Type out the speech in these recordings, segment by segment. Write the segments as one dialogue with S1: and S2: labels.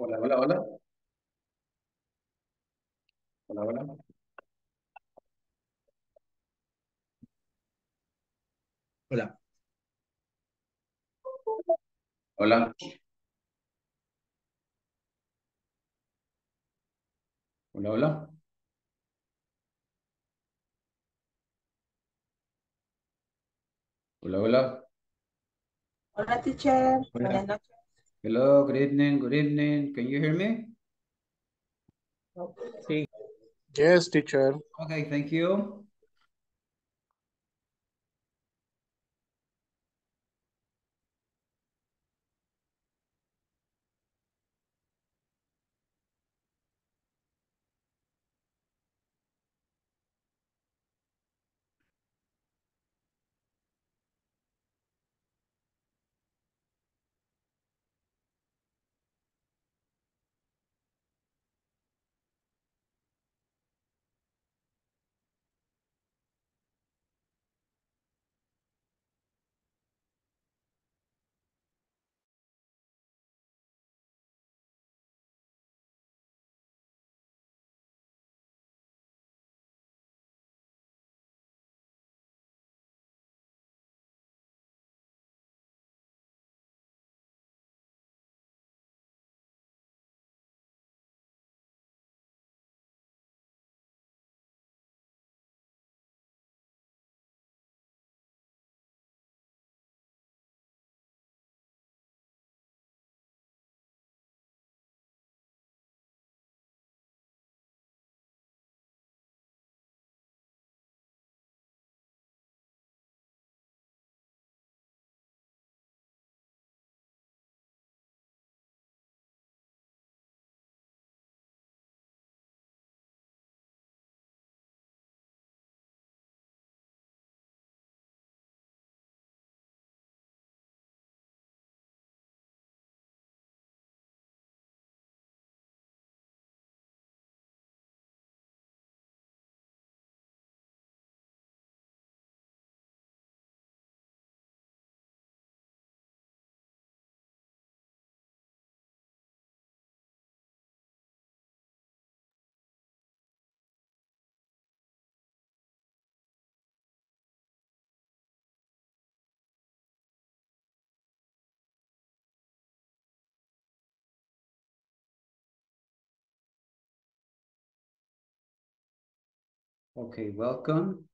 S1: Hola, hola, hola. Hola, hola. Hola. Hola. Hola, hola. Hola, hola.
S2: Hola, teacher.
S1: Hola.
S2: Buenas noches.
S1: Hello, good evening, good evening. Can you hear me?
S2: Oh,
S3: yes, teacher.
S1: Okay, thank you. Okay, welcome.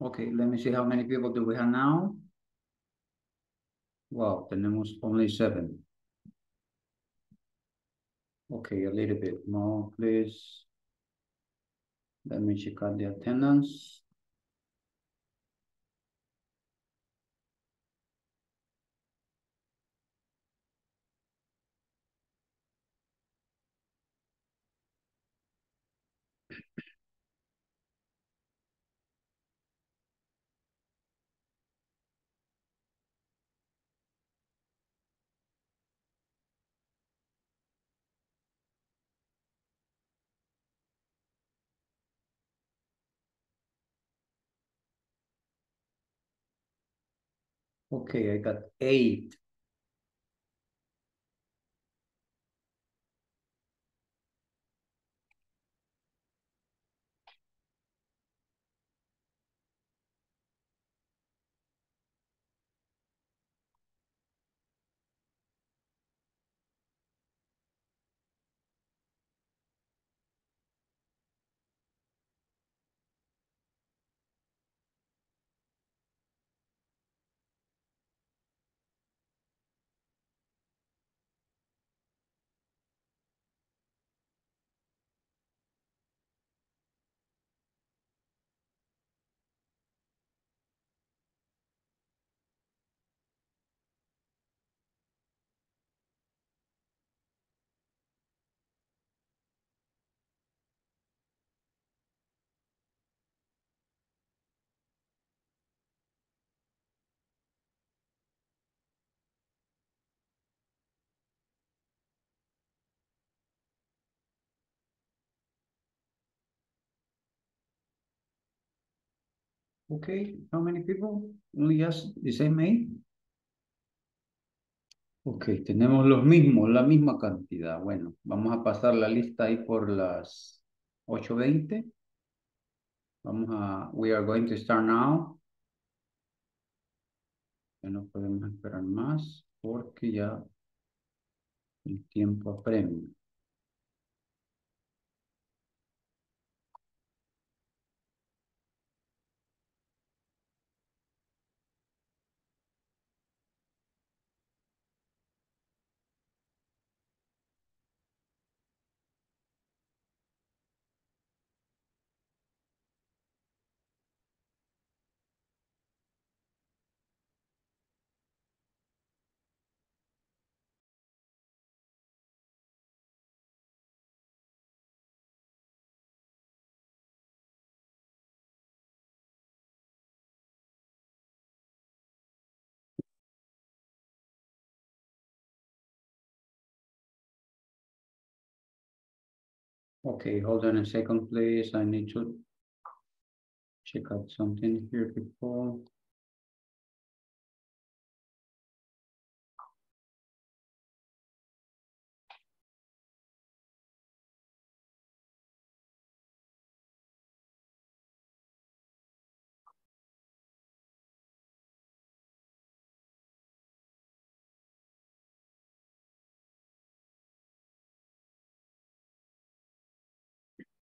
S1: Okay, let me see how many people do we have now. Wow, tenemos only seven. Okay, a little bit more, please. Let me check out the attendance. Okay, I got eight. Okay, how many people? Only just the same eight? Ok, tenemos los mismos, la misma cantidad. Bueno, vamos a pasar la lista ahí por las 8.20. Vamos a, we are going to start now. Ya no podemos esperar más porque ya el tiempo apremia. Okay, hold on a second, please. I need to check out something here before.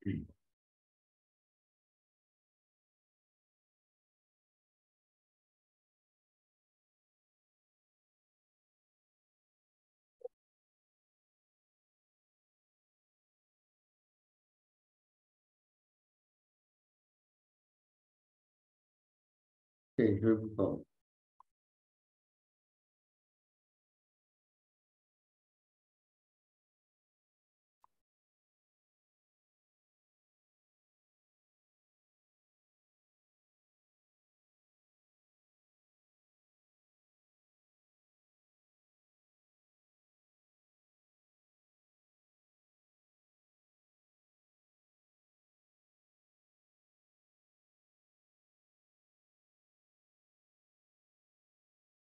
S1: Okay, here we go.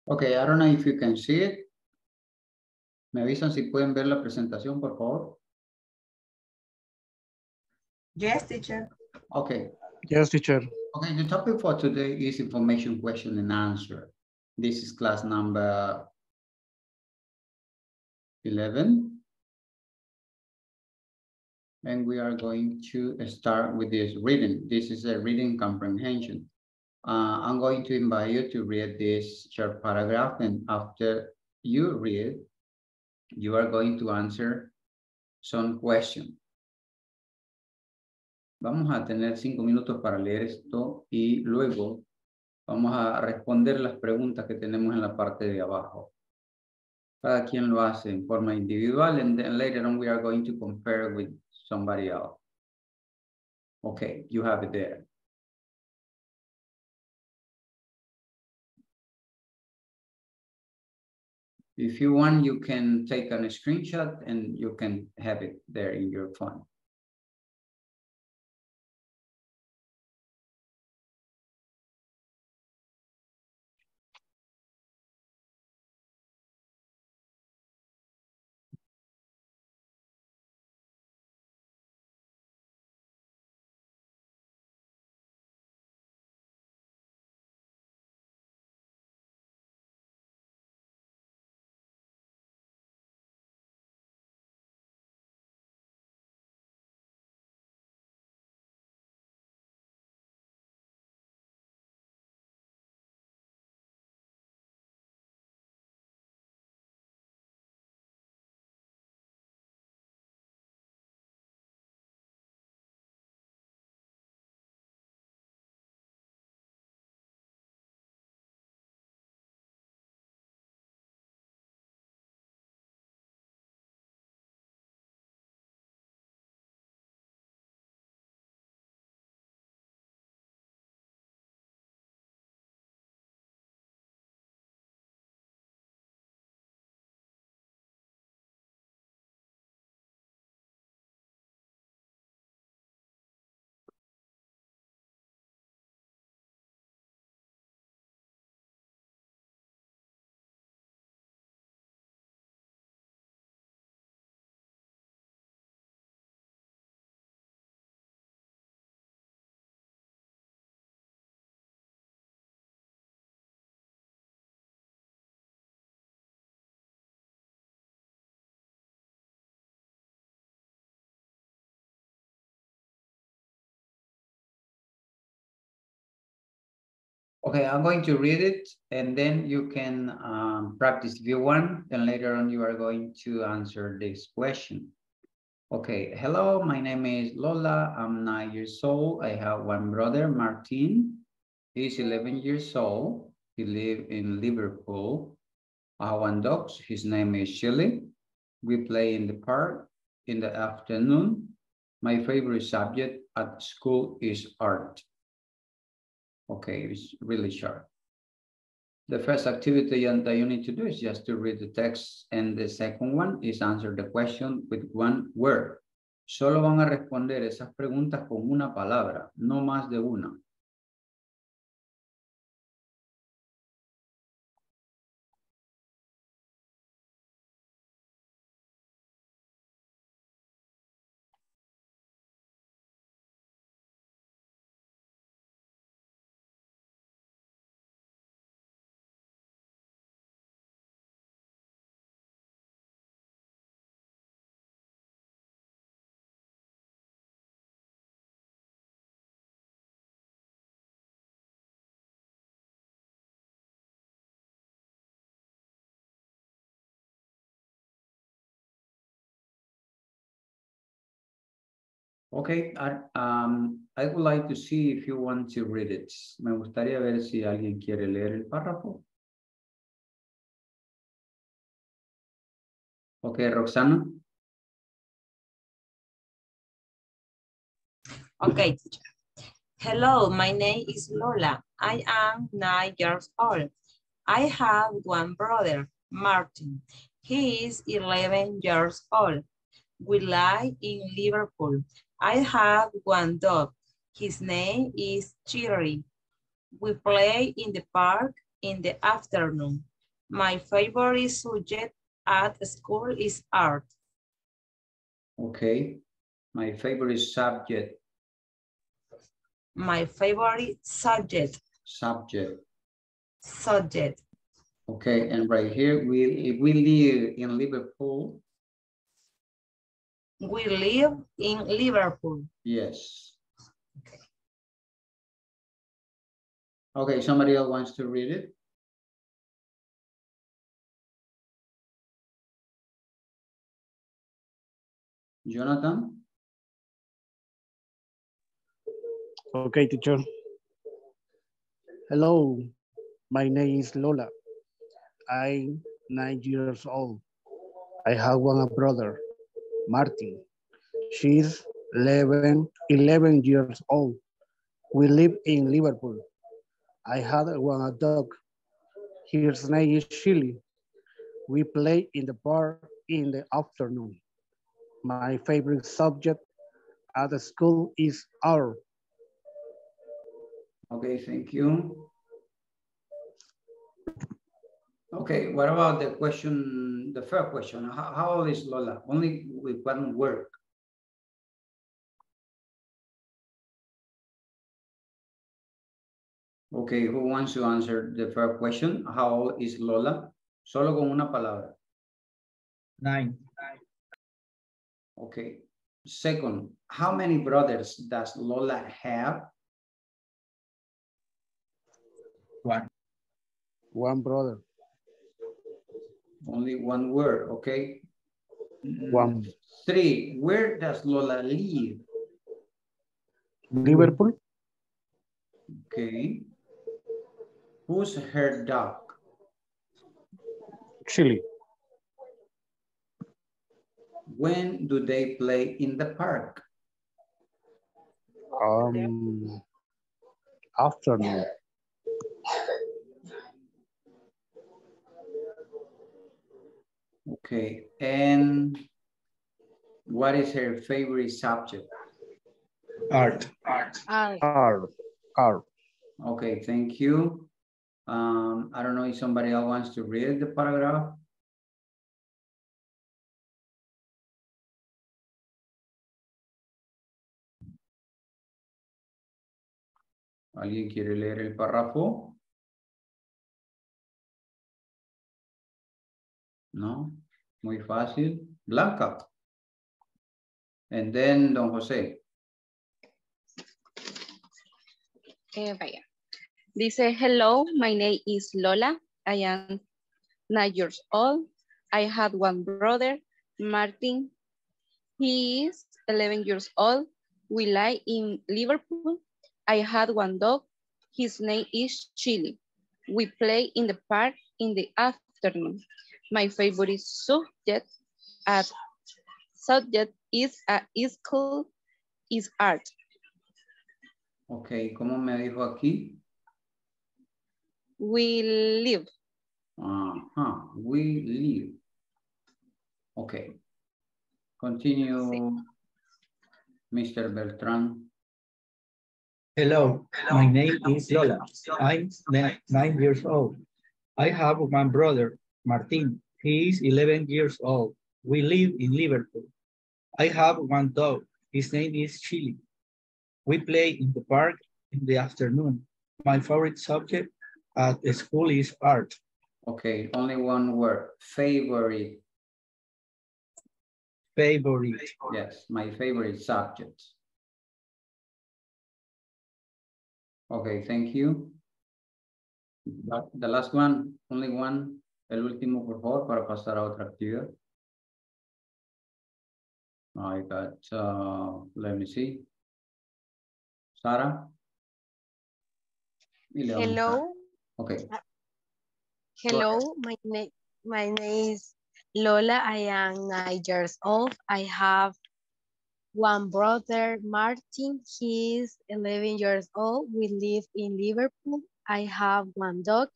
S1: Okay, I don't know if you can see it. Me avisan si pueden ver la presentación, por favor.
S2: Yes, teacher.
S1: Okay,
S3: Yes, teacher.
S1: okay, the topic for today is information question and answer. This is class number 11. And we are going to start with this reading. This is a reading comprehension. Uh, I'm going to invite you to read this short paragraph and after you read, you are going to answer some question. Vamos a tener cinco minutos para leer esto y luego vamos a responder las preguntas que tenemos en la parte de abajo. Cada quien lo hace en forma individual and then later on we are going to compare with somebody else. Okay, you have it there. If you want, you can take on a screenshot and you can have it there in your phone. Okay, I'm going to read it and then you can um, practice if you want, and later on you are going to answer this question. Okay, hello, my name is Lola. I'm nine years old. I have one brother, Martin. He's 11 years old. He lives in Liverpool. I have one dog. His name is Chili. We play in the park in the afternoon. My favorite subject at school is art. Okay, it's really short. The first activity that you need to do is just to read the text and the second one is answer the question with one word. Solo van a responder esas preguntas con una palabra, no más de una. Okay, I, um, I would like to see if you want to read it. Me gustaría ver si alguien quiere leer el párrafo. Okay, Roxana.
S2: Okay. Hello, my name is Lola. I am nine years old. I have one brother, Martin. He is 11 years old. We live in Liverpool. I have one dog. His name is Cherry. We play in the park in the afternoon. My favorite subject at school is art.
S1: Okay, my favorite subject,
S2: My favorite subject,
S1: subject.
S2: subject.
S1: Okay, and right here, we, we live in Liverpool,
S2: We live in Liverpool.
S1: yes. Okay, Okay, somebody else wants to read it? Jonathan?
S3: Okay, teacher. Hello, my name is Lola. I'm nine years old. I have one brother, Martin. She's 11, 11 years old. We live in Liverpool. I had one dog. His name is Chili. We play in the park in the afternoon. My favorite subject at school is art.
S1: Okay, thank you. Okay, what about the question, the first question? How, how old is Lola? Only with one word. Okay, who wants to answer the first question? How old is Lola? Solo con una palabra.
S4: Nine.
S1: Okay. Second, how many brothers does Lola have?
S4: One.
S3: One brother,
S1: Only one word, okay?
S3: one
S1: Three, where does Lola live?
S3: Liverpool,
S1: Okay. Who's her dog?
S3: Chile,
S1: When do they play in the park?
S3: um, afternoon,
S1: Okay, and what is her favorite subject?
S4: Art.
S5: Art.
S3: art, art. Art.
S1: Okay, thank you. Um, I don't know if somebody else wants to read the paragraph. ¿Alguien quiere leer el párrafo? No, muy fácil. Blanca. And then Don José.
S5: Eh, vaya. Dice, hello, my name is Lola. I am nine years old. I have one brother, Martin. He is 11 years old. We live in Liverpool. I had one dog. His name is Chili. We play in the park in the afternoon. My favorite subject at subject is at school is art.
S1: Ok, ¿cómo me dijo aquí?
S5: We live.
S1: Ajá, we live. Ok. Continue, Mr. Beltran.
S4: Hello, my name is Lola. I'm nine years old. I have one brother, Martin. He is 11 years old. We live in Liverpool. I have one dog. His name is Chili. We play in the park in the afternoon. My favorite subject at school is art.
S1: Okay, only one word, favorite.
S4: Favorite.
S1: Yes, my favorite subject. Okay, thank you. The the last one, only one, el último, por favor, para pasar a otra actividad. I got, uh, let me see. Sara. Y le damos a-
S6: Hello,
S1: Okay,
S6: hello, my name, my name is Lola. I am nine years old. I have one brother, Martin. He is 11 years old. We live in Liverpool. I have one dog.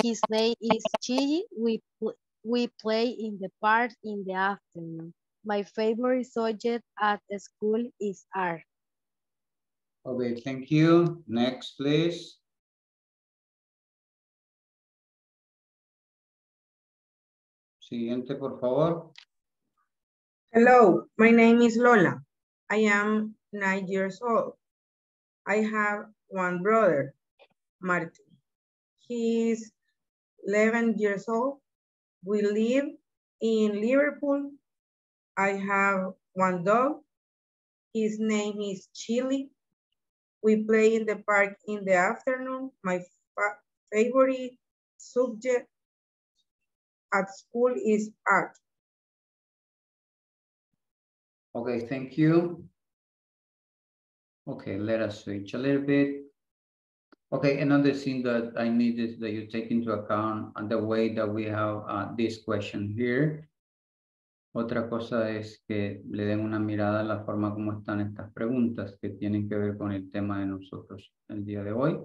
S6: His name is Chigi. We, pl- we play in the park in the afternoon. My favorite subject at school is art.
S1: okay, thank you. Next, please. Siguiente, por favor.
S7: Hello, my name is Lola. I am nine years old. I have one brother, Martin. He is 11 years old. We live in Liverpool. I have one dog. His name is Chili. We play in the park in the afternoon. My fa- favorite subject at school is art.
S1: Okay, thank you. Okay, let us switch a little bit. Okay, another thing that I need is that you take into account the way that we have uh, this question here. Otra cosa es que le den una mirada a la forma como están estas preguntas que tienen que ver con el tema de nosotros el día de hoy.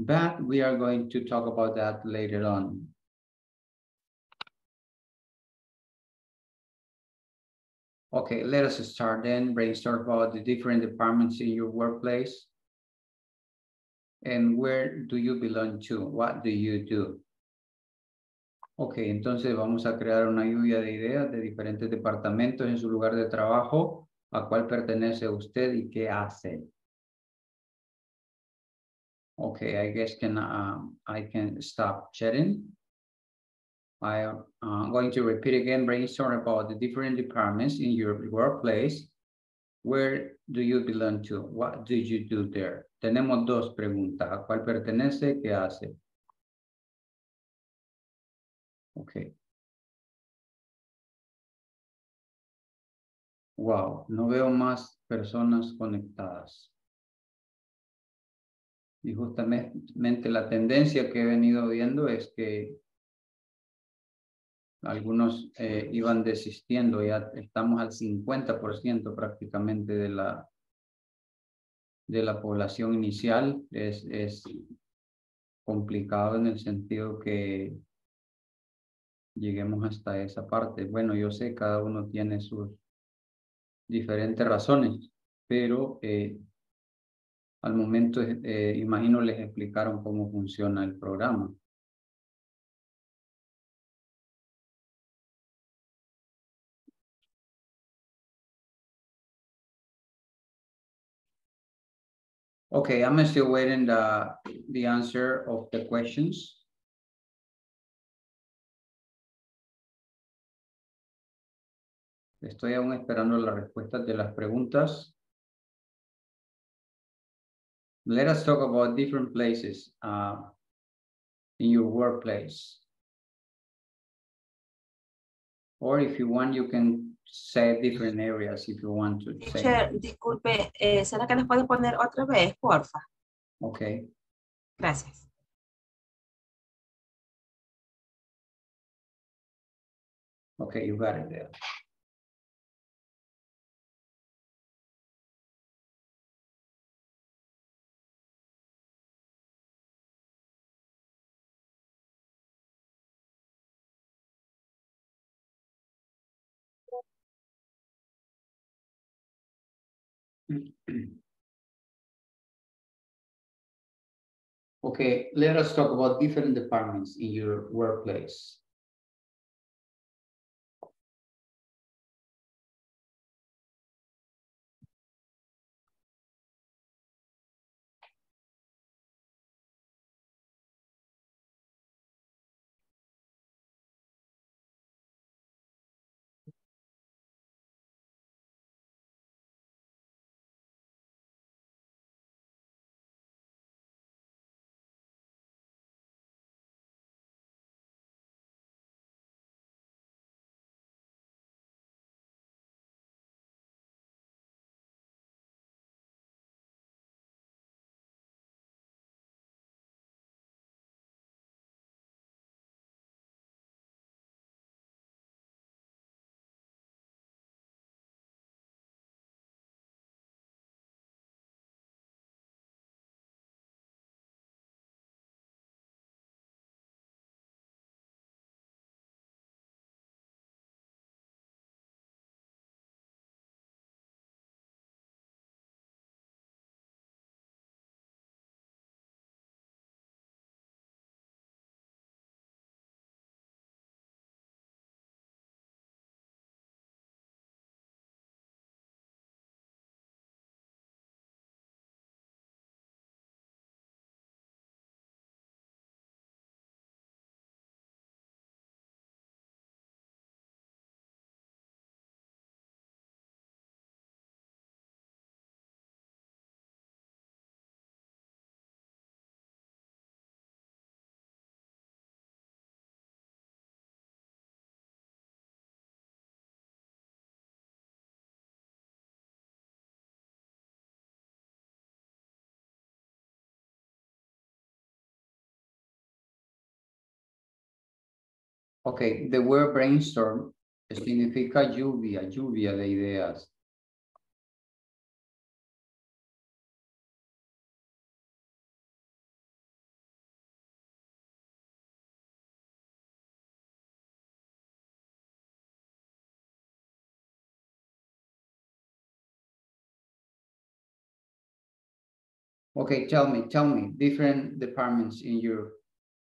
S1: But we are going to talk about that later on. Okay, let us start then, brainstorm about the different departments in your workplace. And where do you belong to? What do you do? Ok, entonces vamos a crear una lluvia de ideas de diferentes departamentos en su lugar de trabajo, a cuál pertenece usted y qué hace. Okay, I guess can um, I can stop chatting. I am uh, going to repeat again, brainstorm about the different departments in your workplace. Where do you belong to? What do you do there? Tenemos dos preguntas. ¿A cuál pertenece? ¿Qué hace? Ok. Wow, no veo más personas conectadas. Y justamente la tendencia que he venido viendo es que algunos eh, iban desistiendo, ya estamos al 50% prácticamente de la, de la población inicial. Es, es complicado en el sentido que lleguemos hasta esa parte. Bueno, yo sé, cada uno tiene sus diferentes razones, pero eh, al momento, eh, imagino, les explicaron cómo funciona el programa. Okay, I'm still waiting the, the answer of the questions. Estoy aún esperando las respuestas de las preguntas. let us talk about different places uh, in your workplace. Or if you want, you can say different areas if you want to say.
S2: Teacher, disculpe, eh, ¿será que las puede poner otra vez, porfa?
S1: Okay.
S2: Gracias.
S1: Okay, you got it there. Okay, let us talk about different departments in your workplace. Okay, the word brainstorm significa lluvia, lluvia de ideas. Okay, tell me, tell me, different departments in your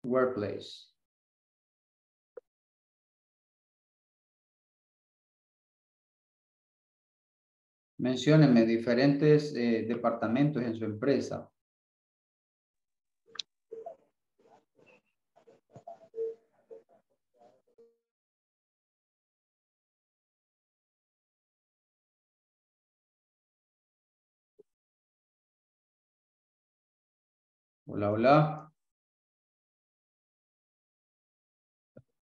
S1: workplace. Mencióneme diferentes eh, departamentos en su empresa. Hola, hola.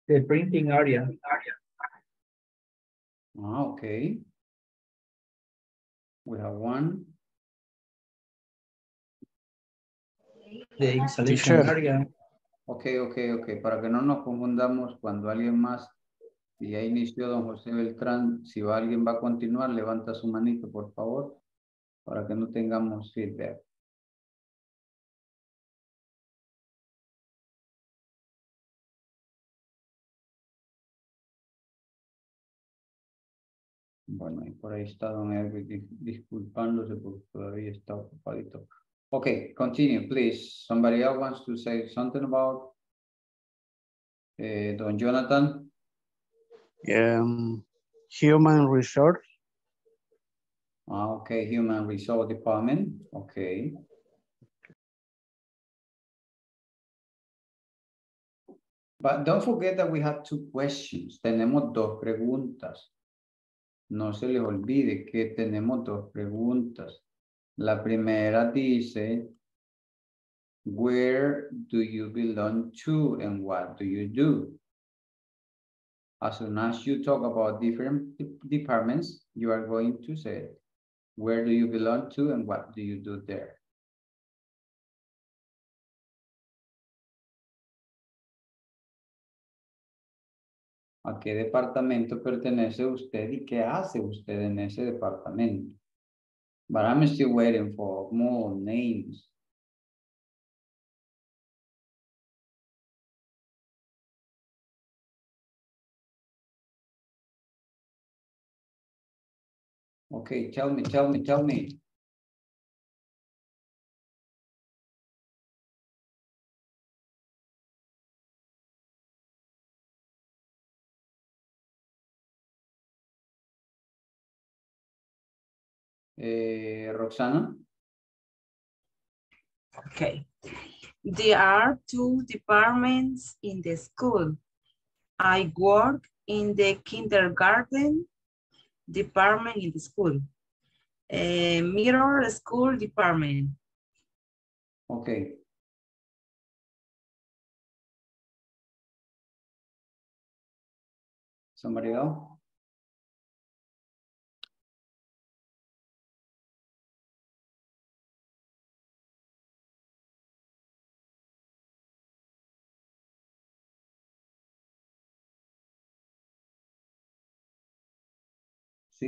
S4: The printing area.
S1: Ah, okay. We have one.
S4: The installation
S3: Teacher.
S4: area.
S1: Ok, ok, ok. Para que no nos confundamos cuando alguien más, si ya inició don José Beltrán, si va, alguien va a continuar, levanta su manito, por favor, para que no tengamos feedback. Bueno, y por ahí está don Edwin dis- disculpándose porque todavía está ocupadito. Okay, continue, please. Somebody else wants to say something about eh, don Jonathan?
S3: Um, human resource,
S1: Ah, okay, Human Resource Department, okay. But don't forget that we have two questions. Tenemos dos preguntas. No se les olvide que tenemos dos preguntas. La primera dice, where do you belong to and what do you do? As soon as you talk about different de- departments, you are going to say, where do you belong to and what do you do there? ¿A qué departamento pertenece usted y qué hace usted en ese departamento? But I'm still waiting for more names. Okay, tell me, tell me, tell me. Eh, Roxana?
S2: Okay. There are two departments in the school. I work in the kindergarten department in the school. Eh, middle school department.
S1: Okay. Somebody else?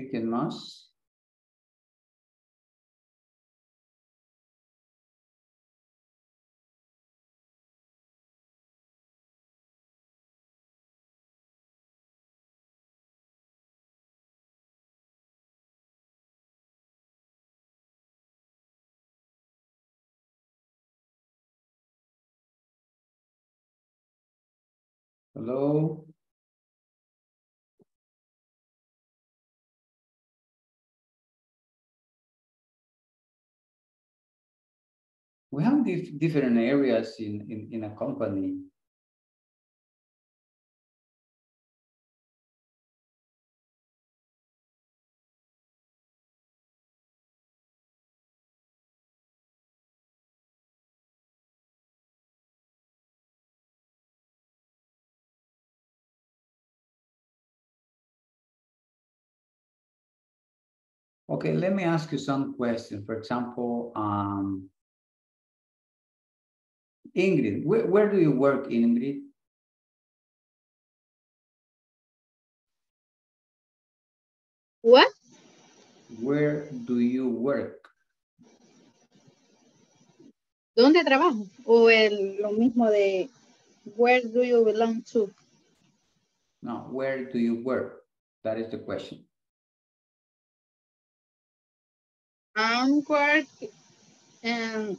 S1: ¿Quién más? Hello? We have dif- different areas in, in, in a company. Okay, let me ask you some questions. For example, um, Ingrid, where, where do you work, Ingrid?
S8: What?
S1: Where do you work?
S8: ¿Dónde trabajo? O el, lo mismo de where do you belong to?
S1: No, where do you work? That is the question.
S8: I'm work in,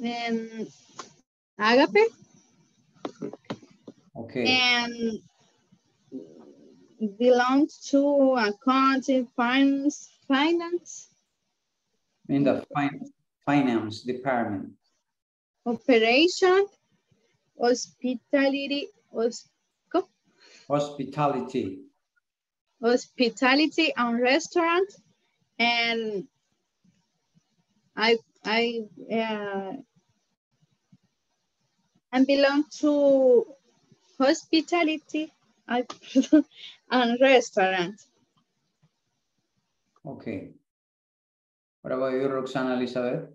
S8: in Agape
S1: Okay,
S8: and belongs to accounting finance finance?
S1: In the fin- finance department.
S8: operation hospitality hos-
S1: Hospitality.
S8: hospitality and restaurant. And I I uh, and belong to hospitality and restaurant.
S1: Okay. What about you, Roxana Elizabeth?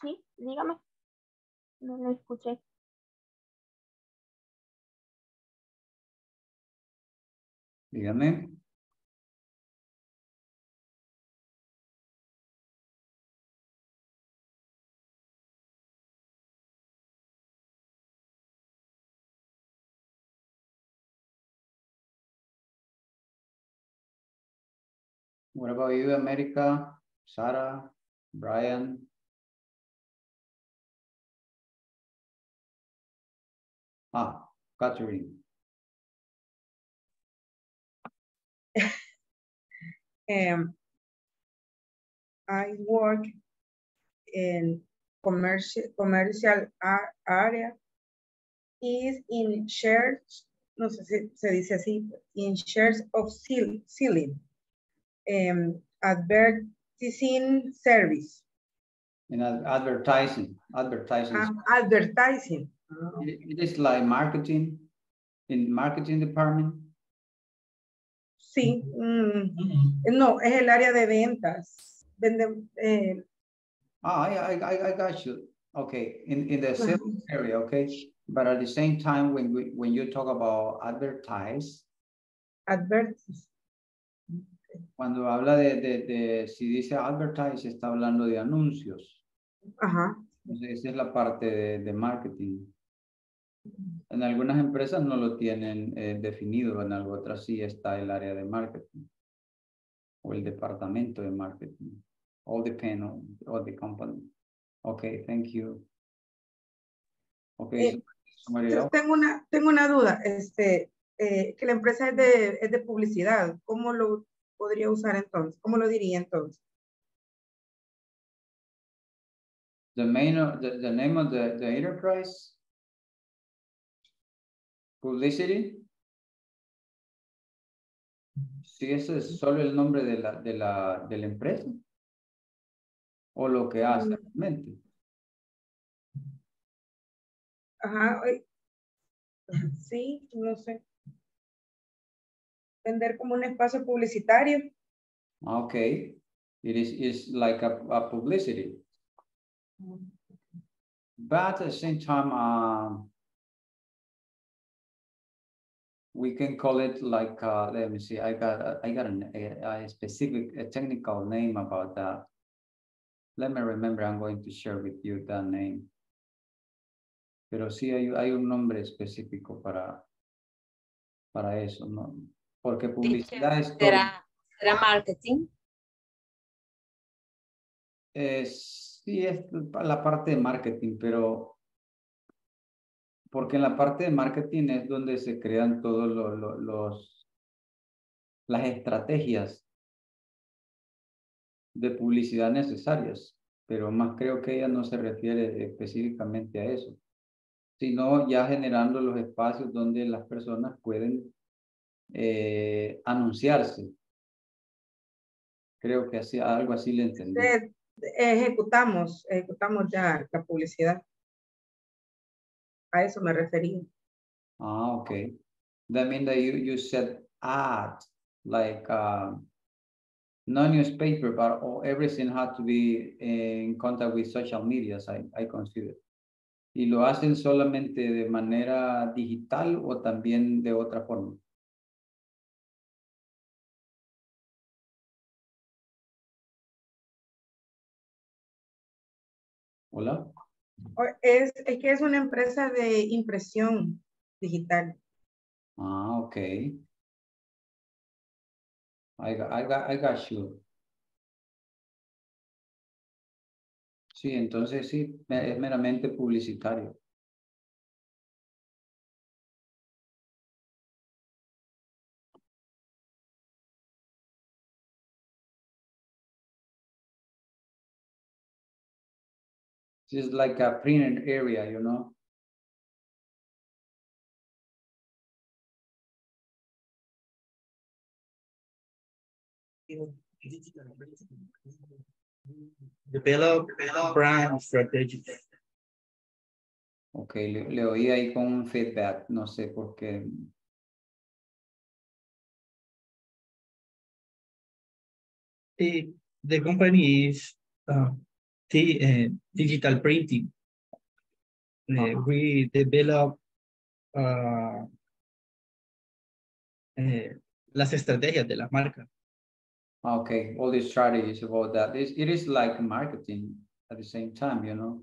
S9: Sí, dígame. No lo escuché.
S1: Dígame. What about you, America? Sarah, Brian? Ah, Catherine.
S7: Um, I work in commercial commercial area is in shares, no sé si se dice así, in shares of ceiling. Um, advertising service,
S1: In ad- advertising, advertising.
S7: ah, advertising.
S1: It is like marketing, in marketing department.
S7: Sí, mm, no, es el área de ventas. Vende, eh,
S1: Ah, I, I, I- got you. Okay, in, in the sales area, okay? But at the same time, when we, when you talk about advertise,
S7: advertis.
S1: cuando habla de, de, de, si dice advertise, está hablando de anuncios.
S7: Ajá.
S1: Entonces, esa es la parte de, de marketing. En algunas empresas no lo tienen eh, definido, en otras sí está el área de marketing. O el departamento de marketing. All depend on, on the company. Okay, thank you. Okay,
S7: Eh, Yo? Tengo una, tengo una duda, este, eh, que la empresa es de, es de publicidad, ¿cómo lo podría usar entonces? ¿Cómo lo diría entonces?
S1: The main, the, the name of the, the enterprise? Publicity? Si ese es solo el nombre de la, de la, de la empresa. O lo que hace
S7: Mm.
S1: realmente.
S7: Ajá, sí, no sé. Vender como un espacio publicitario.
S1: Okay, it is, is like a, a publicity. But at the same time, um, we can call it like, uh, let me see, I got, a- I got an- a, a specific, a technical name about that. Let me remember, I'm going to share with you that name. Pero sí hay, hay un nombre específico para, para eso, ¿no? Porque publicidad es.
S2: ¿Será, será marketing?
S1: Eh, sí, es la parte de marketing, pero porque en la parte de marketing es donde se crean todos lo- lo- los las estrategias de publicidad necesarias, pero más creo que ella no se refiere específicamente a eso, sino ya generando los espacios donde las personas pueden eh, anunciarse. Creo que así, algo así le entendí.
S7: Ejecutamos, ejecutamos ya la publicidad. A eso me refería.
S1: Ah, okay. That means that you, you said ad, like, uh, no newspaper, but all, everything had to be in contact with social medias, I, I consider. ¿Y lo hacen solamente de manera digital o también de otra forma? Hola.
S7: Es, es que es una empresa de impresión digital.
S1: Ah, okay. I got, I got, I got you. Sí, entonces sí, es meramente publicitario. Just like a printed area, you know?
S4: Develop brand strategy.
S1: Ok, le, le oí ahí con un feedback, no sé por qué.
S4: The, the company is uh, the, uh, digital printing. Uh,
S1: Uh-huh.
S4: We develop uh, eh, las estrategias de las marcas.
S1: Okay, all these strategies about that. This, it is like marketing at the same time, you know?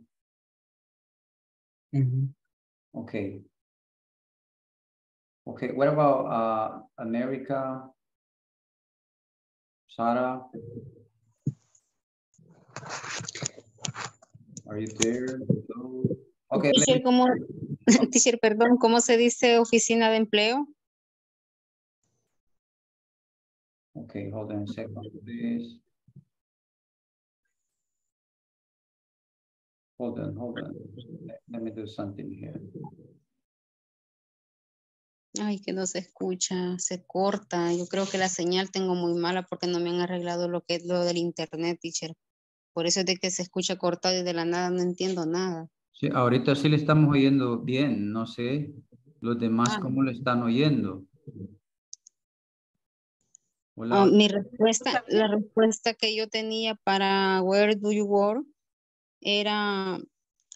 S1: Okay. Okay, what about uh America? Sarah? Are you there? Hello? Okay,
S8: Teacher,
S10: perdón, ¿cómo se dice oficina de empleo?
S1: Okay, hold on a second, please. Hold on, hold on. Let- Let me do something here.
S10: Ay, que no se escucha, se corta. Yo creo que la señal tengo muy mala porque no me han arreglado lo que es lo del internet, teacher. Por eso es de que se escucha cortado y de la nada no entiendo nada.
S1: Sí, ahorita sí le estamos oyendo bien, no sé los demás
S10: Ah.
S1: cómo lo están oyendo. Hola,
S10: Ah, mi respuesta, la respuesta que yo tenía para Where do you work era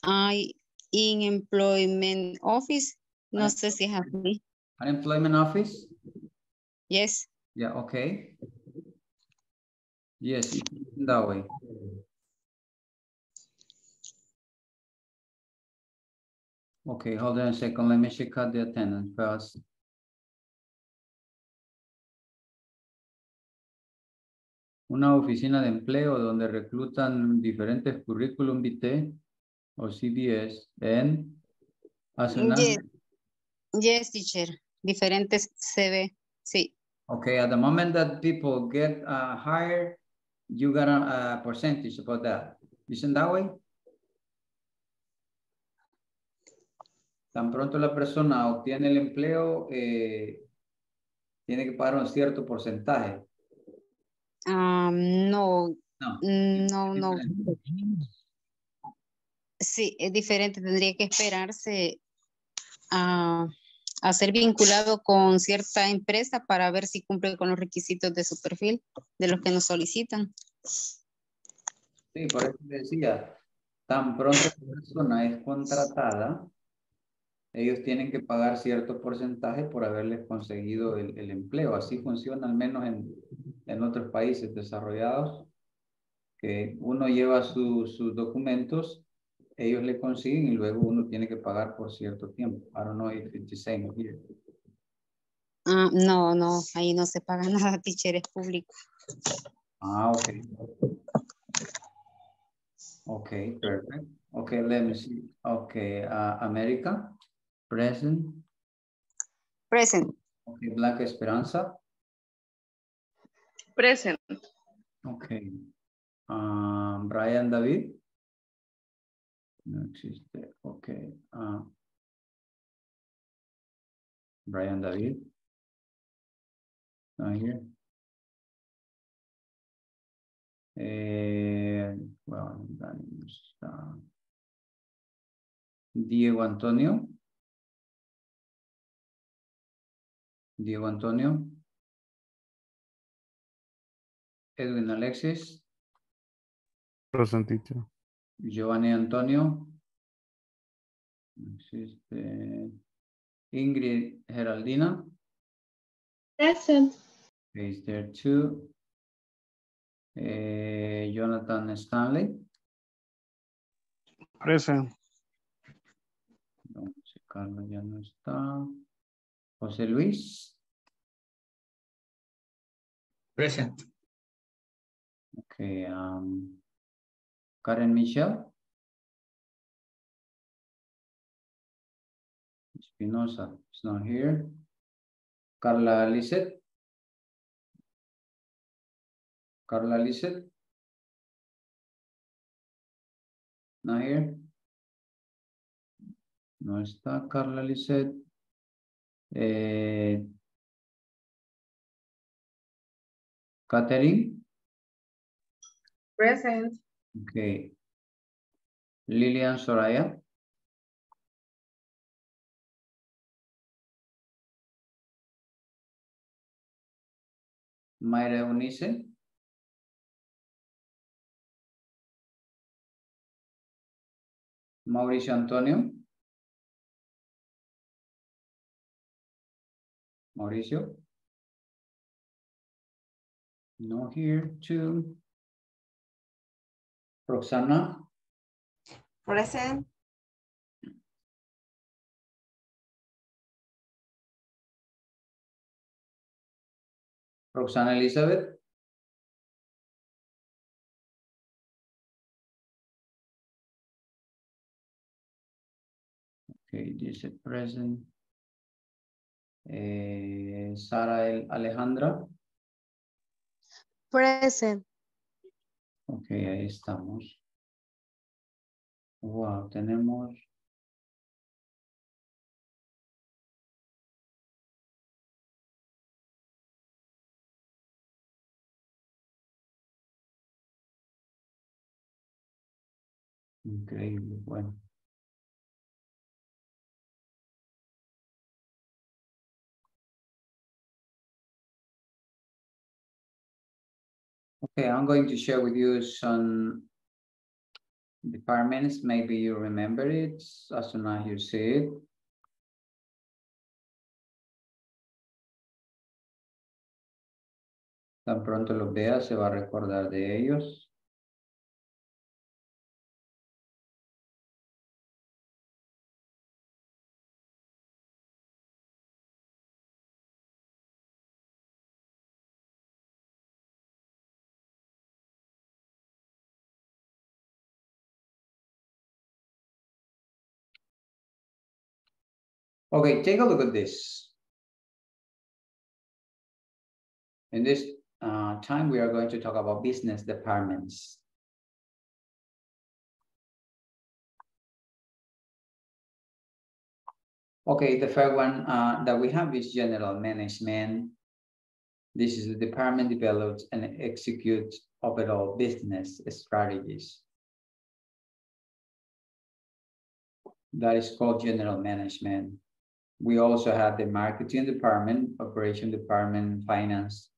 S10: I in employment office. No
S1: Ah.
S10: sé si es así.
S1: Unemployment Office?
S10: Yes.
S1: Yeah, okay. Yes, that way. Okay, hold on a second. Let me check out the attendance first. Una oficina de empleo donde reclutan diferentes currículum vitae o CDS en.
S10: Yes. Yes, teacher. Diferentes CV. Sí.
S1: Okay, at the moment that people get uh, hired, you got a, a percentage about that. Isn't that way? Tan pronto la persona obtiene el empleo, eh, tiene que pagar un cierto porcentaje.
S10: Ah, no,
S1: No.
S10: no, no. Sí, es diferente. Tendría que esperarse a, a ser vinculado con cierta empresa para ver si cumple con los requisitos de su perfil, de los que nos solicitan.
S1: Sí, por eso decía, tan pronto la persona es contratada, ellos tienen que pagar cierto porcentaje por haberles conseguido el, el empleo. Así funciona al menos en, en otros países desarrollados, que uno lleva su- sus documentos, ellos le consiguen y luego uno tiene que pagar por cierto tiempo. I don't know if it's the same here.
S10: Ah, no, no, ahí no se paga nada, teacher, es público.
S1: Ah, okay. Okay, perfect. Okay, let me see. Okay, uh, America, present.
S10: Present.
S1: Okay, Blanca Esperanza.
S11: Present.
S1: Okay. Um, Brian David. No existe. Okay. ah. Brian David. Not here. Eh, well, that is, uh, Diego Antonio. Diego Antonio. Edwin Alexis.
S12: Present teacher.
S1: Giovanni Antonio. No existe. Ingrid Geraldina.
S8: Present.
S1: Is there too? Eh, Jonathan Stanley.
S3: Present.
S1: Carlos ya no está. José Luis.
S4: Present.
S1: Okay, um, Karen Michelle. Espinosa is not here. Carla Lisset. Carla Lisset. Not here. No está Carla Lisset. Eh, Catherine.
S7: Present.
S1: Okay. Lilian Soraya. Mayra Eunice. Mauricio Antonio. Mauricio. No here too. Roxana.
S2: Present.
S1: Roxana Elizabeth. Okay, dice present. Eh, Sara El- Alejandra.
S6: Present.
S1: Ok, ahí estamos. Wow, tenemos. Increíble, bueno. Okay, I'm going to share with you some departments. Maybe you remember it as soon as you see it. Tan pronto los vea, se va a recordar de ellos. Okay, take a look at this. In this uh, time, we are going to talk about business departments. Okay, the first one uh, that we have is general management. This is the department develops and executes overall business strategies. That is called general management. We also have the marketing department, operation department, finance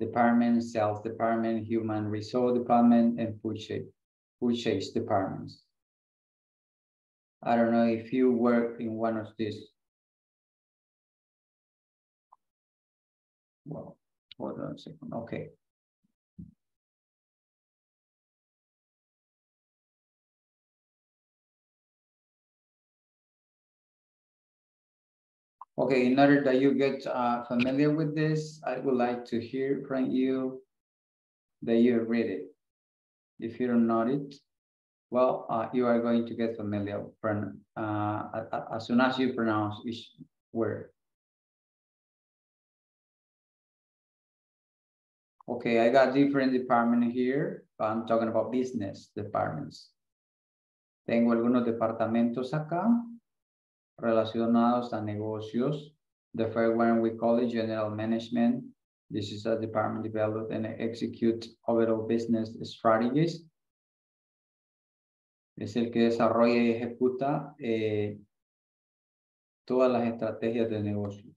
S1: department, sales department, human resource department, and purchase, purchase departments. I don't know if you work in one of these. Well, hold on a second. Okay. Okay, in order that you get uh, familiar with this, I would like to hear from you that you read it. If you don't know it, well, uh, you are going to get familiar from, uh, as soon as you pronounce each word. Okay, I got different department here. I'm talking about business departments. Tengo algunos departamentos acá relacionados a negocios. The first one we call it general management. This is a department develop and execute overall business strategies. Es el que desarrolla y ejecuta eh, todas las estrategias de negocio.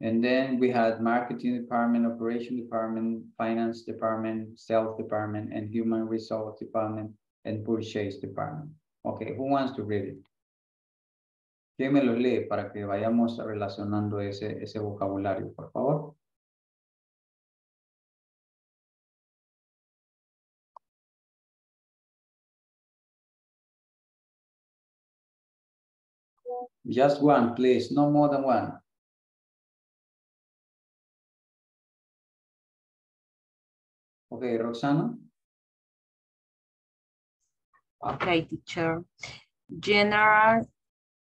S1: And then we had marketing department, operation department, finance department, sales department, and human resource department, and purchase department. Okay, who wants to read it? ¿Quién me los lee para que vayamos relacionando ese, ese vocabulario, por favor? Just one, please, no more than one. Okay, Roxana.
S2: Okay, teacher. General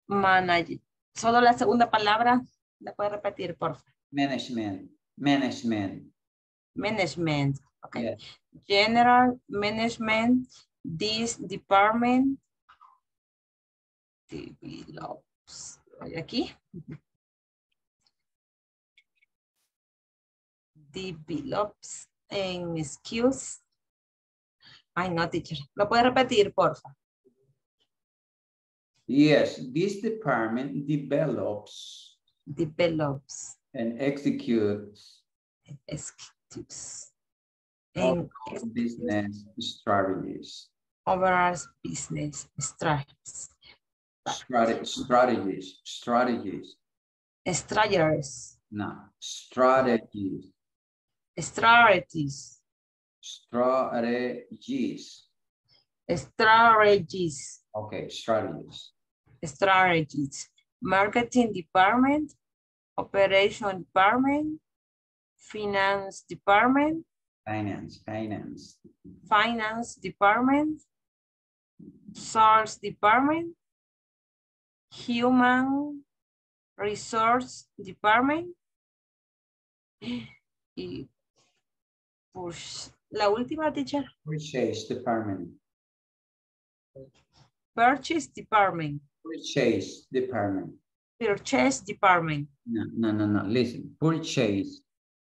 S2: manager. Solo la segunda palabra, ¿la puede repetir, por favor?
S1: Management, management.
S2: Management. Okay.
S1: Yes.
S2: General management, this department develops. Voy aquí. Develops en skills. Ay, no, teacher. ¿Lo puede repetir, por favor?
S1: Yes, this department develops
S2: Develops.
S1: and executes overall
S2: En
S1: business strategies.
S2: overall business strategies.
S1: Strate- strategies, strategies,
S2: Strategies.
S1: no, strategies,
S2: Strategies.
S1: Strategies.
S2: Strategies.
S1: Okay, strategies.
S2: Strategies. Marketing department. Operation department. Finance department.
S1: Finance, finance,
S2: Finance department. Source Department, Human Resource Department y pues, la última teacher.
S1: Purchase department.
S2: Purchase Department.
S1: Purchase department.
S2: Purchase Department.
S1: No, no, no, no. Listen. Purchase.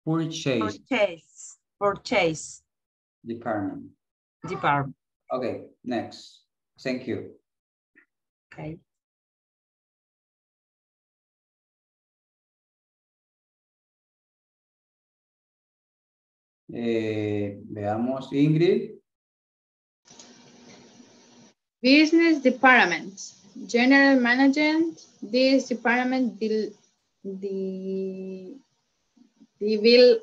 S1: Purchase
S2: Purchase. Purchase
S1: department.
S2: Department.
S1: Okay, next. Thank you.
S2: Okay.
S1: Eh, veamos, Ingrid.
S8: Business Department, General Management, this department the the devil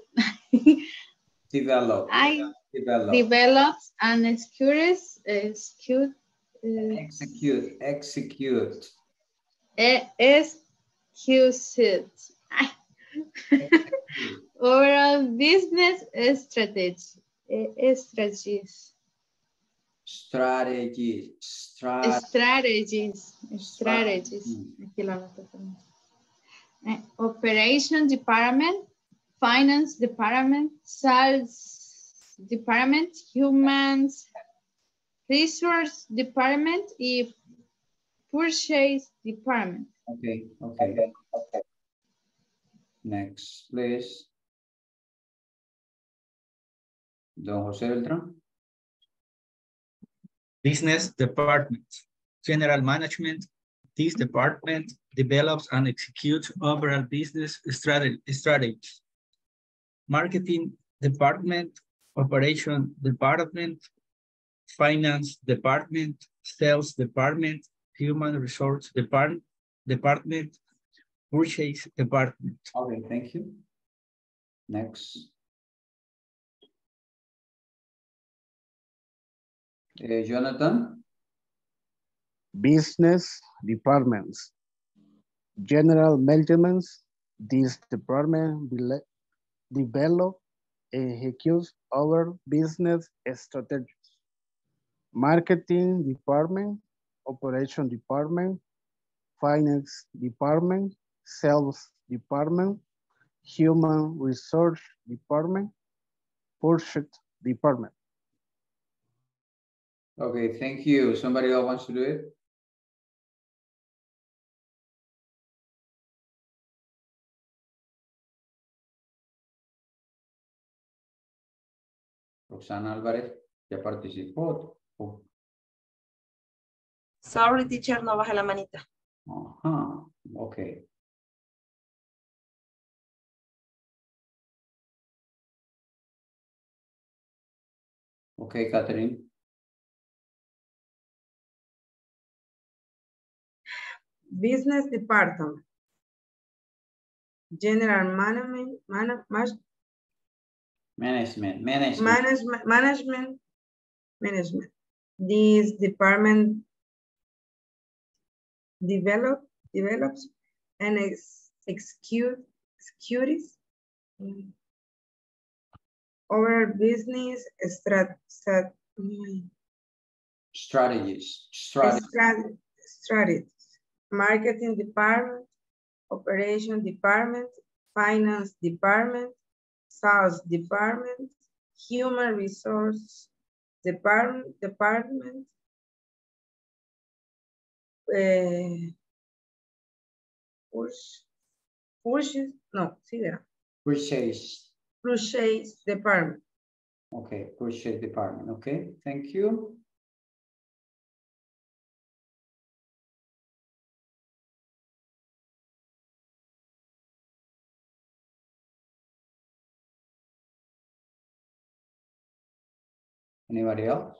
S1: Develop.
S8: I
S1: Develop.
S8: develops and executes execute uh,
S1: Execute. Execute.
S8: e- execute overall business strategy eh, strategies
S1: Strategy. Strat.
S8: strategies strategies
S1: Mm.
S8: Aquí lo anoto. Eh, Operation Department, Finance Department, Sales Department, Humans Resource Department y Purchase Department.
S1: Okay, Okay, okay. Next, please. Don José Beltrán.
S4: Business Department, General Management. This department develops and executes overall business strate- strategies. Marketing Department, Operation Department, Finance Department, Sales Department, Human Resource Department, Department, Purchase Department.
S1: Okay, thank you. Next. Eh, Jonathan.
S3: business departments, general maintenance, this department develop, executes our business strategies. Marketing department, operation department, finance department, sales department, human resource department, purchase department.
S1: Okay, thank you. Somebody else wants to do it? Roxana Álvarez ya participó. Oh,
S2: Sorry, teacher, no baja la manita.
S1: Ajá, ok. Okay, Catherine.
S7: Business Department. General Management, mana- mas-
S1: Management, management.
S7: Management, management, management. This department develop, develops and ex- execute, executes our business strat, strat,
S1: Strategies, strategies.
S7: strat- strategies, marketing department, operation department, finance department, sales department, human resource department, department, eh, push, pushes, no, sí, era,
S1: Purchase.
S7: purchase department.
S1: Okay, purchase department. Okay, thank you. Anybody else?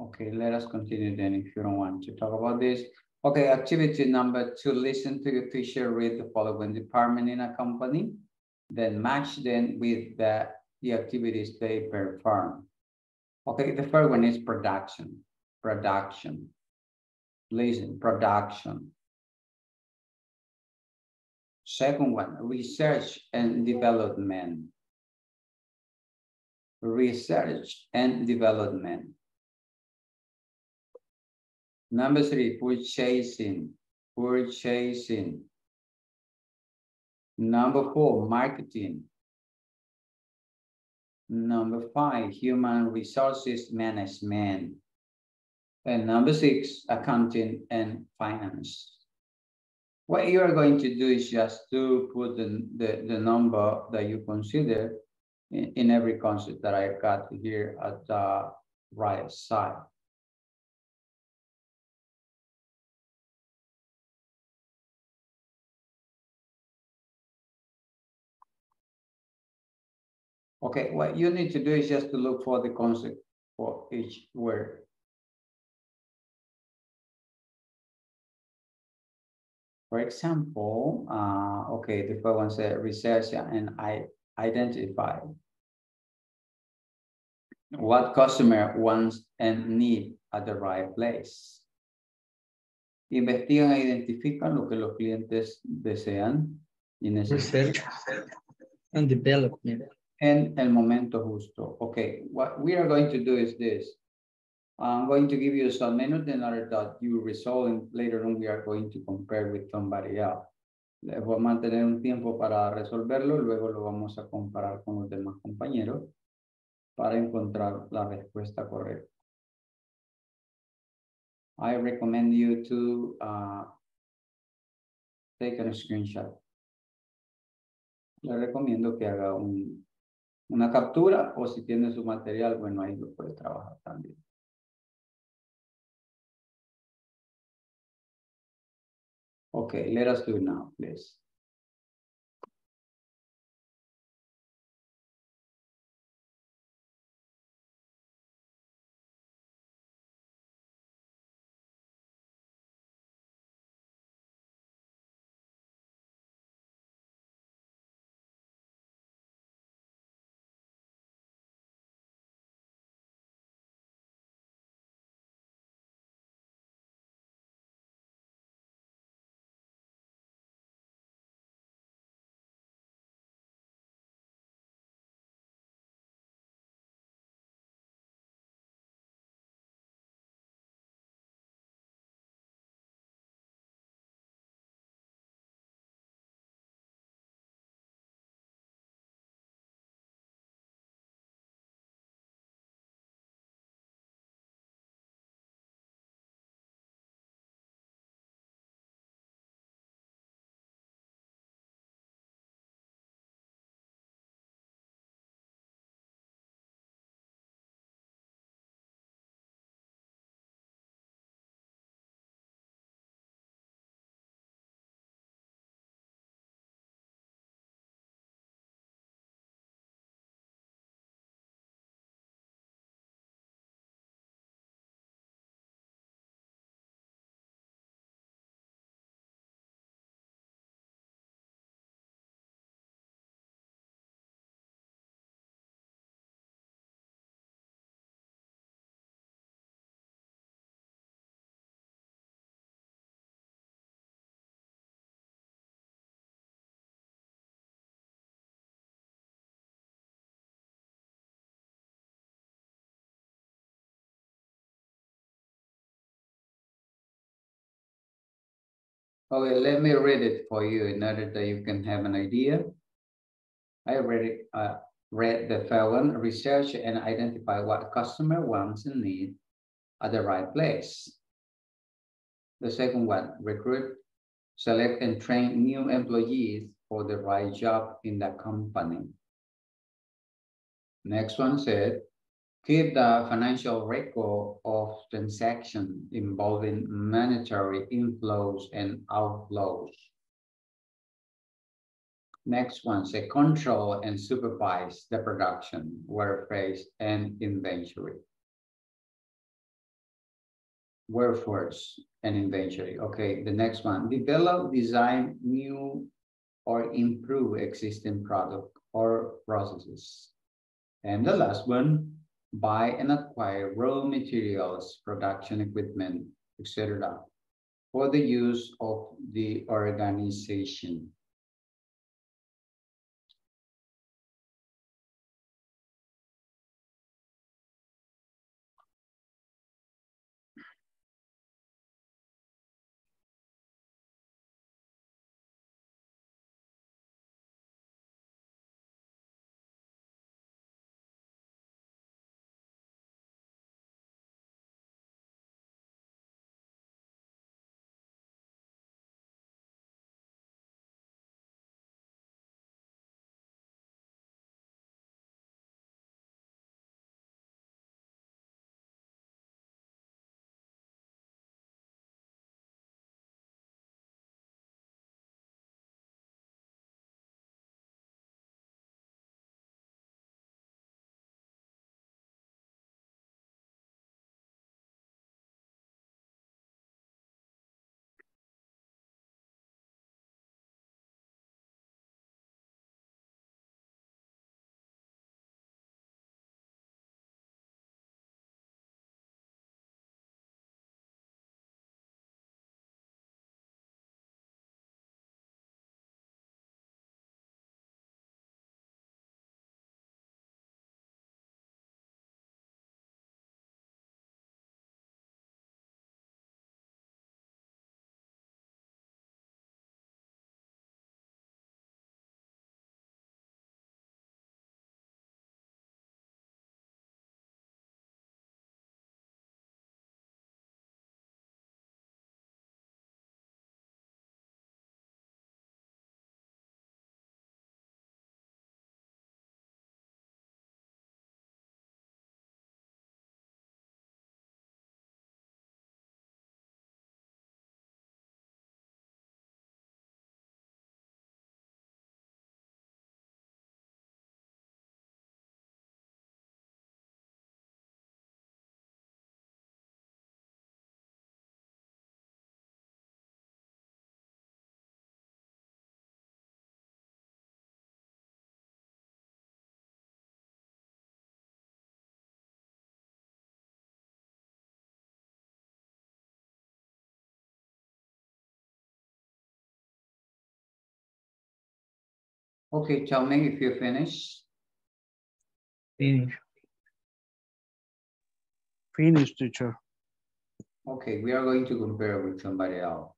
S1: Okay, let us continue then if you don't want to talk about this. Okay, activity number two, listen to your teacher read the following department in a company, then match them with the, the activities they perform. Okay, the first one is production, production. Listen, production. Second one, research and development. Research and development. Number three, purchasing, purchasing. Number four, marketing. Number five, human resources management. And number six, accounting and finance. What you are going to do is just to put the, the, the number that you consider in, in every concept that I've got here at the right side. Okay, what you need to do is just to look for the concept for each word. For example, uh, okay, the first one said research and I identify what customer wants and need at the right place. Investigan e identifican lo que los clientes desean y necesitan.
S4: And development.
S1: en el momento justo. Okay, what we are going to do is this. I'm going to give you some minutes in order that you resolve and later on we are going to compare with somebody else. Les voy a mantener un tiempo para resolverlo, luego lo vamos a comparar con los demás compañeros para encontrar la respuesta correcta. I recommend you to uh, take a screenshot. Le recomiendo que haga un, una captura o si tiene su material, bueno, ahí lo puede trabajar también. Okay, let us do it now, please. Okay, let me read it for you in order that you can have an idea. I already uh, read the following, research and identify what customer wants and need at the right place. The second one, recruit, select and train new employees for the right job in the company. Next one said, keep the financial record of transactions involving monetary inflows and outflows. Next one, say control and supervise the production, workplace, and inventory. Workforce and inventory. Okay, the next one, develop, design new or improve existing product or processes. And the last one, buy and acquire raw materials, production equipment, etc. for the use of the organization. Okay, tell me if you finish.
S4: Finish.
S3: Finish, teacher.
S1: Okay, we are going to compare with somebody else.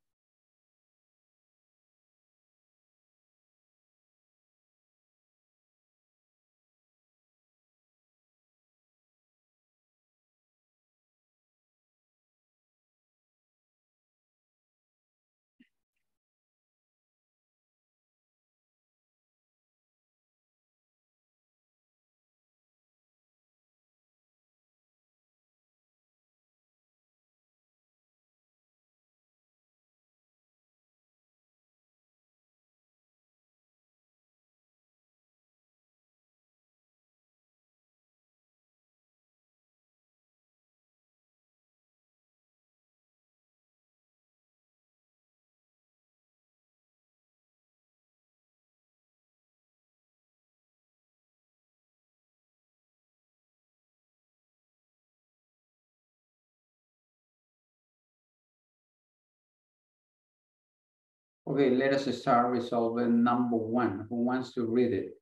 S1: Okay, let us start resolving number one. Who wants to read it?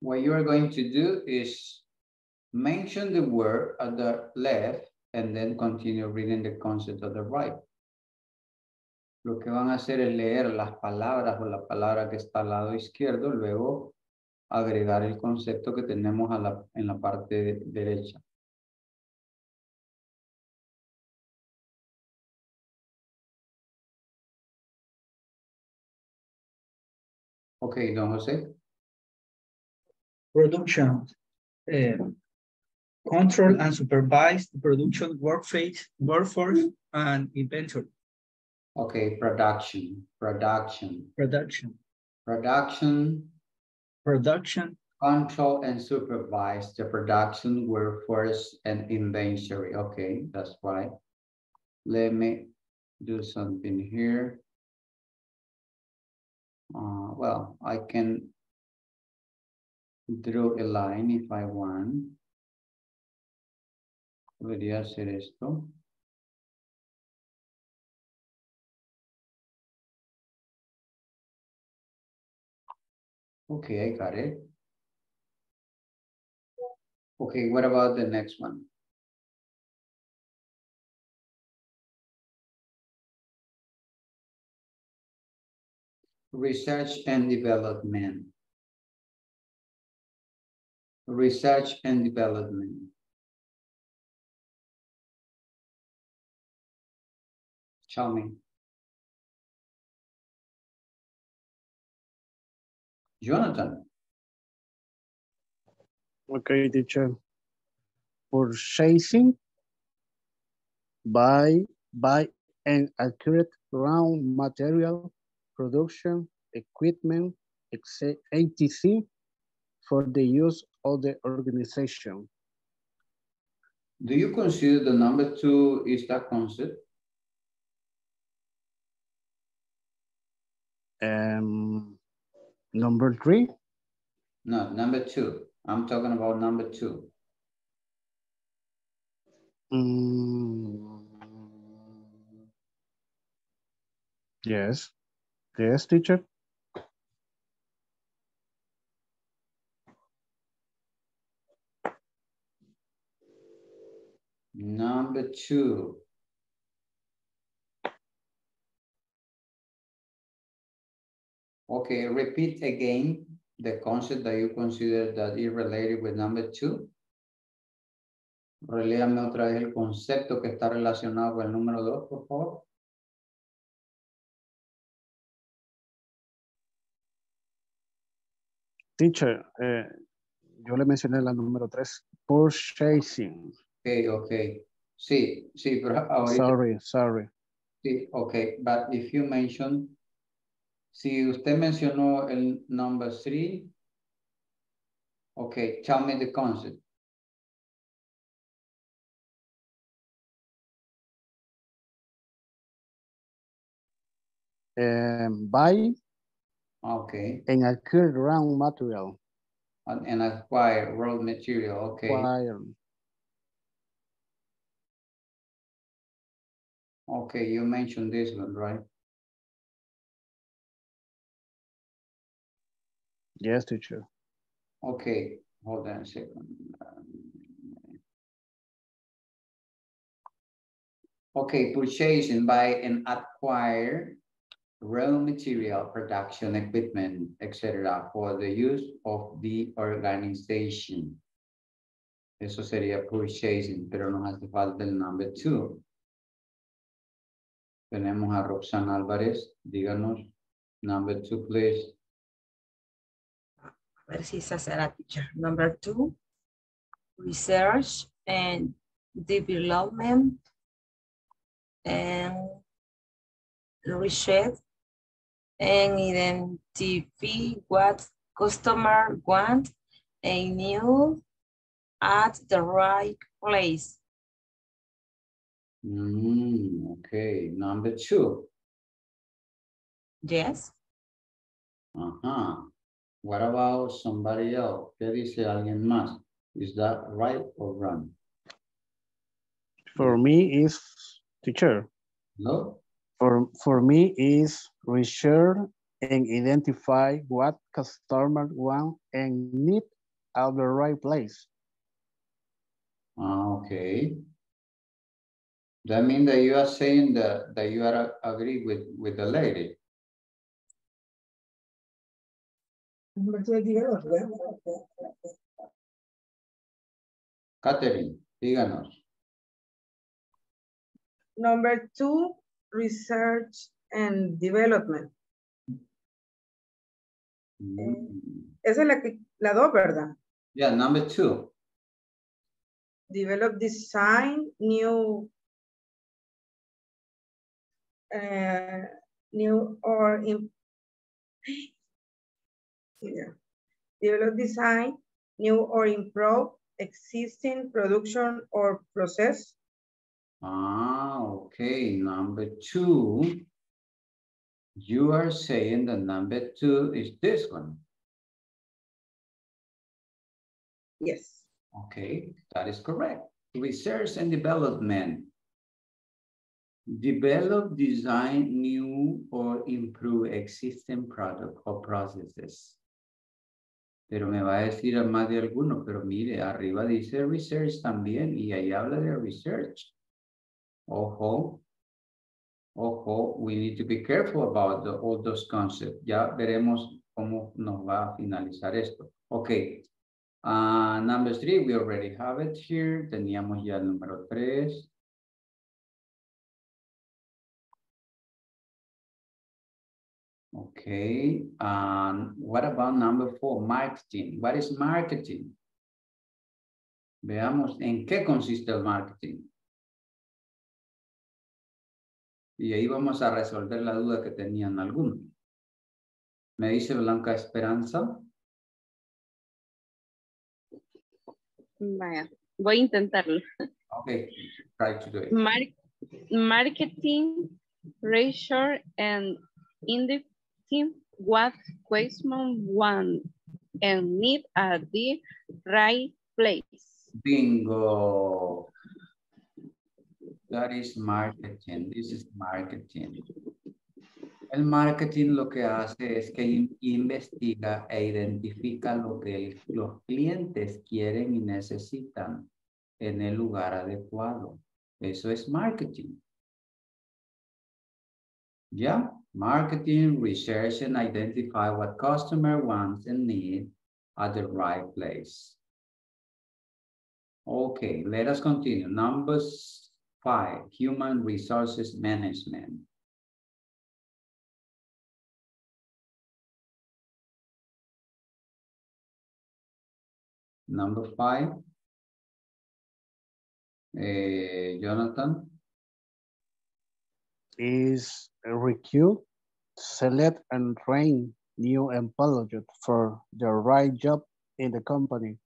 S1: What you are going to do is mention the word at the left and then continue reading the concept at the right. Lo que van a hacer es leer las palabras o la palabra que está al lado izquierdo, luego agregar el concepto que tenemos en la parte de- derecha. Okay, don José.
S4: Production. eh, control and supervise the production workforce, workforce and inventory.
S1: Okay, production, production,
S4: Production.
S1: production,
S4: Production.
S1: control and supervise the production workforce and inventory. Okay, that's right. Let me do something here. Uh, well, I can draw a line if I want. Podría hacer esto. Okay, I got it. Okay, what about the next one? Research and development. Research and development. Tell me. Jonathan.
S3: Okay, teacher. Purchasing by by an accurate round material, production, equipment, etc. for the use of the organization.
S1: Do you consider the number two is that concept?
S3: Um, number three,
S1: No, number two. I'm talking about number two.
S3: mm, yes, yes, teacher.
S1: Number two. Okay, repeat again the concept that you consider that is related with number two. Reléame otra vez el concepto que está relacionado con el número dos, por favor.
S3: Teacher, eh, yo le mencioné la número tres, purchasing.
S1: Ok, ok. Sí, sí, pero ahorita.
S3: Sorry, sorry.
S1: Sí, okay, but if you mention, si usted mencionó el number three, okay, tell me the concept.
S3: Um, buy Ah,
S1: okay.
S3: And acquired raw material.
S1: And, and acquire raw material, okay.
S3: Acquire.
S1: Okay, you mentioned this one, right?
S3: Yes, teacher.
S1: Okay, hold on a second. Okay, purchasing by and acquire raw material, production equipment, etc. for the use of the organization. Eso sería purchasing, pero nos hace falta el number two. Tenemos a Roxana Álvarez. Díganos, number two, please.
S2: A ver si esa será, teacher. Number two, research and development and research and identify what customer want a new at the right place.
S1: Mm, okay, number two.
S2: Yes.
S1: Uh-huh. What about somebody else? ¿Qué dice alguien más? Is that right or wrong?
S3: For me is teacher.
S1: No?
S3: For, for me is research and identify what customer want and need at the right place.
S1: Ah, okay. That means that you are saying that, that you are agree with, with the lady. Catherine, díganos.
S7: Number two, research and development.
S1: Mm.
S7: Esa es la, que, la dos, ¿verdad?
S1: Yeah, number two.
S7: Develop design, new, uh, new or in, yeah. Develop design, new or improve existing production or process.
S1: Ah, okay, number two. You are saying the number two is this one.
S7: Yes.
S1: Okay, that is correct. Research and development. Develop, design new or improve existing product or processes. Pero me va a decir a más de alguno, pero mire, arriba dice research también y ahí habla de research. Ojo, ojo, we need to be careful about the, all those concepts. Ya veremos cómo nos va a finalizar esto. Okay, uh, number three, we already have it here. Teníamos ya el número tres. Okay, um, what about number four, marketing? What is marketing? Veamos en qué consiste el marketing. Y ahí vamos a resolver la duda que tenían algunos. Me dice Blanca Esperanza.
S5: Vaya, voy a intentarlo.
S1: Okay, try to do it.
S5: Mar marketing, research, and indicating what question one and need at the right place.
S1: Bingo. That is marketing. This is marketing. El marketing lo que hace es que in- investiga e identifica lo que los clientes quieren y necesitan en el lugar adecuado. Eso es marketing. ¿Ya? Marketing, research and identify what customer wants and need at the right place. Okay, let us continue. Number s- five, human resources management. Number five. Eh, Jonathan,
S3: Is recruit, select and train new employees for the right job in the company.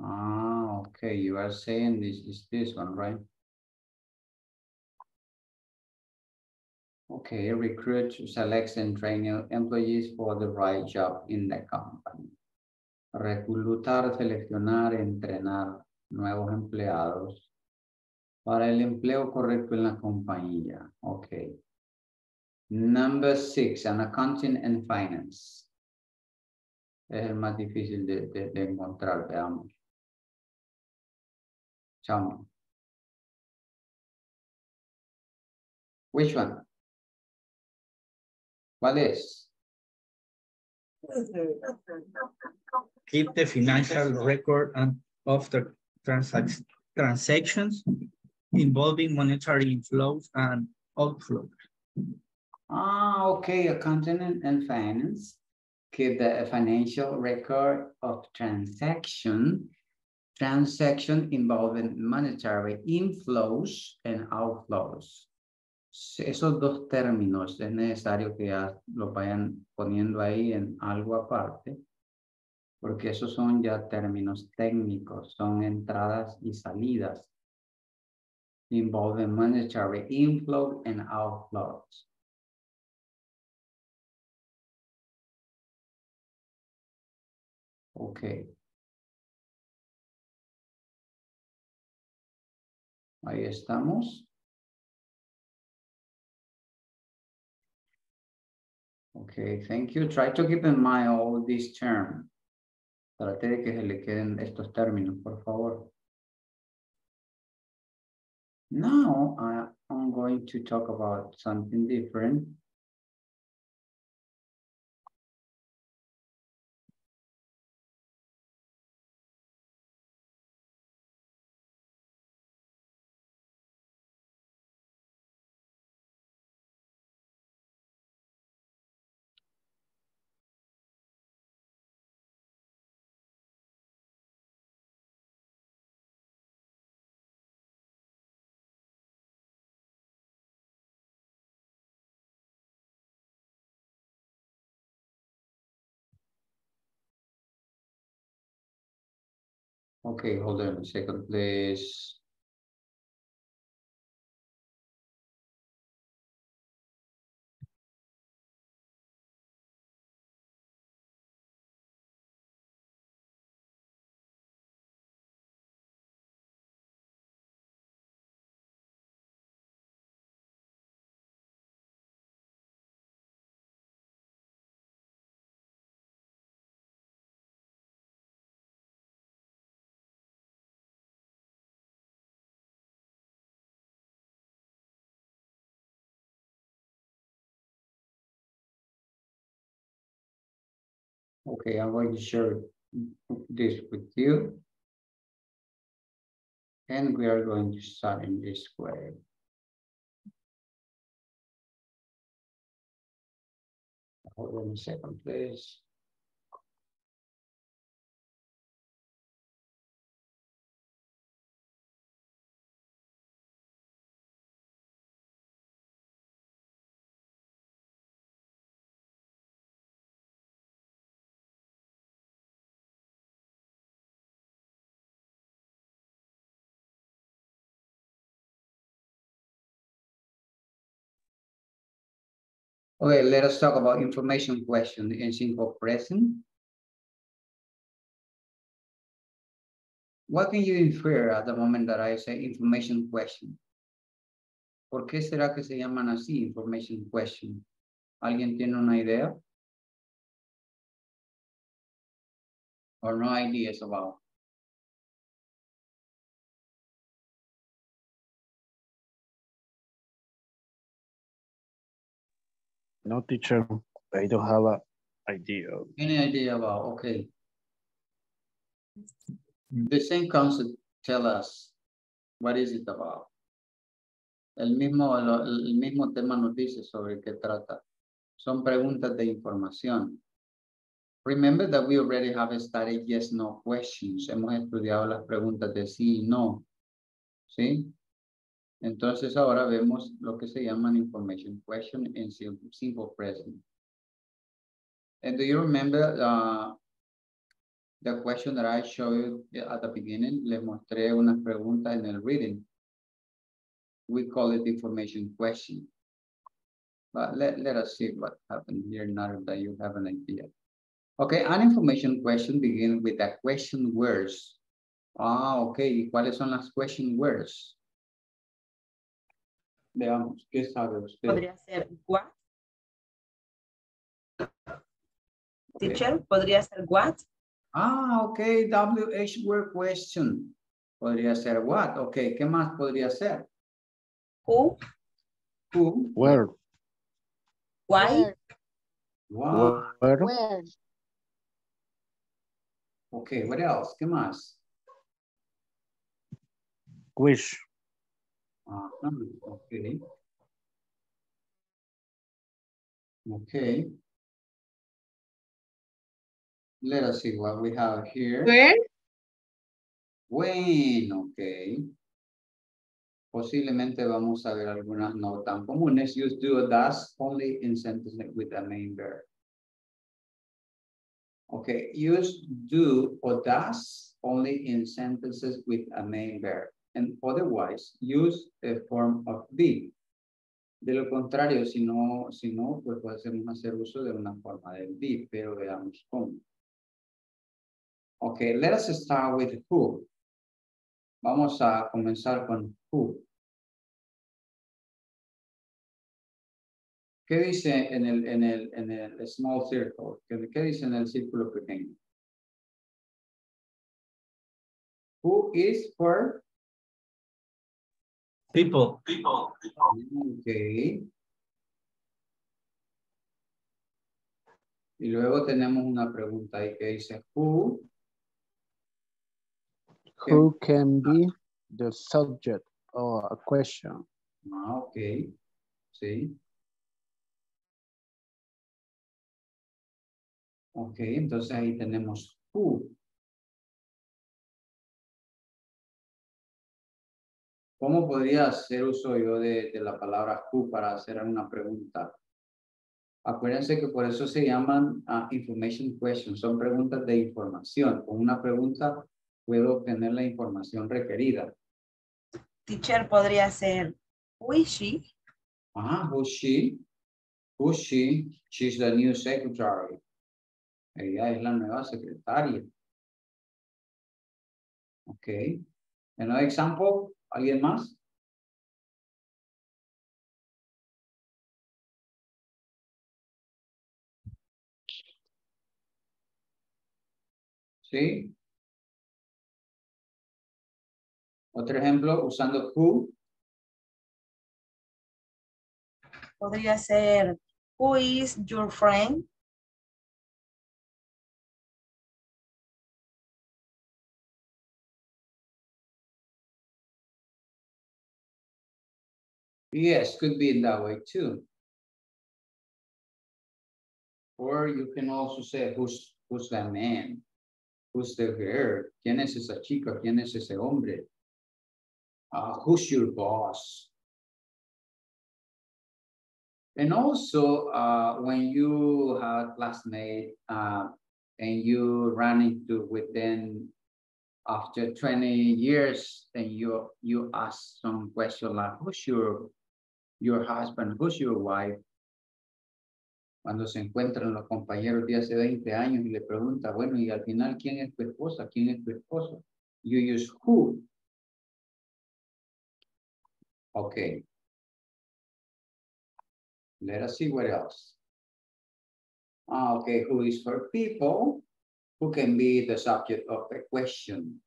S1: Ah, okay, you are saying this is this one, right? Okay, recruit, select and train new employees for the right job in the company. Reclutar, seleccionar, entrenar nuevos empleados para el empleo correcto en la compañía. Ok. Number six, an accounting and finance. Es el más difícil de, de encontrar, veamos. Which one? What is?
S4: Keep the financial record and of the transac- transactions involving monetary inflows and outflows.
S1: Ah, okay, accounting and, and finance. Keep the financial record of transaction, transaction involving monetary inflows and outflows. Esos dos términos es necesario que ya los vayan poniendo ahí en algo aparte, porque esos son ya términos técnicos, son entradas y salidas. Involving monetary inflow and outflows. Ok. Ahí estamos. Okay, thank you. Try to keep in mind all these terms. Trate de que se le queden estos términos, por favor. Now, I, I'm going to talk about something different. Okay, hold on a second, please. Okay, I'm going to share this with you. And we are going to start in this way. Hold on a second, please. Okay, let us talk about information question in simple present. What can you infer at the moment that I say information question? ¿Por qué será que se llaman así, information question? ¿Alguien tiene una idea? Or no ideas about?
S3: No, teacher, I don't have a idea.
S1: Any idea about, okay. The same concept tell us, what is it about? El mismo, lo- el mismo tema nos dice sobre qué trata. Son preguntas de información. Remember that we already have studied yes, no questions. Hemos estudiado las preguntas de sí y no. ¿Sí? Entonces ahora vemos lo que se llaman information question in sim- simple present. And do you remember uh, the question that I showed you at the beginning? Les mostré unas preguntas en el reading. We call it information question. But let, us see what happened here now that you have an idea. Okay, an information question begins with the question words. Ah, okay. ¿Y cuáles son las question words? Veamos, ¿qué sabe usted?
S2: Podría ser what.
S1: Okay.
S2: Teacher, podría ser what.
S1: Ah, ok, WH word question. Podría ser what. Ok, ¿qué más podría ser?
S2: Who.
S1: Who.
S3: Where.
S2: Why.
S1: Why.
S3: Where.
S6: Where.
S1: What else? ¿Qué más?
S3: Which.
S1: Ajá, ok. Ok. Let us see what we have here.
S8: Where?
S1: When, ok. Posiblemente vamos a ver algunas no tan comunes. Use do or does only in sentences with a main verb. Okay, use do or does only in sentences with a main verb. And otherwise, use a form of be. De lo contrario, si no, si no, pues podemos hacer uso de una forma del be, pero veamos cómo. Okay, let us start with who. Vamos a comenzar con who. ¿Qué dice en el, en el, en el small circle? ¿Qué, qué dice en el círculo pequeño? Who is for?
S4: People.
S1: Okay. Y luego tenemos una pregunta ahí que dice who.
S3: Who can be the subject of a question?
S1: Ah, ok. Sí. Ok, entonces ahí tenemos who. ¿Cómo podría hacer uso yo de, de la palabra who para hacer una pregunta? Acuérdense que por eso se llaman ah, information questions, son preguntas de información. Con una pregunta puedo obtener la información requerida.
S2: teacher podría ser who is she?
S1: Ah, who's she? Who's she? She's the new secretary. Ella es la nueva secretaria. Ok. Another example? ¿Alguien más? ¿Sí? Otro ejemplo, usando who.
S2: Podría ser who is your friend?
S1: Yes, could be in that way too. Or you can also say, who's, who's that man? Who's the girl? ¿Quién es esa chica? ¿Quién es ese hombre? Uh, who's your boss? And also, uh, when you have a classmate uh, and you run into within after 20 years, and you you ask some question like, who's your your husband, who's your wife? Cuando se encuentran los compañeros de hace 20 años y le pregunta, bueno, y al final, ¿quién es tu esposa? ¿Quién es tu esposo? You use who. Okay. Let us see what else. Ah, okay, who is for people? Who can be the subject of a question?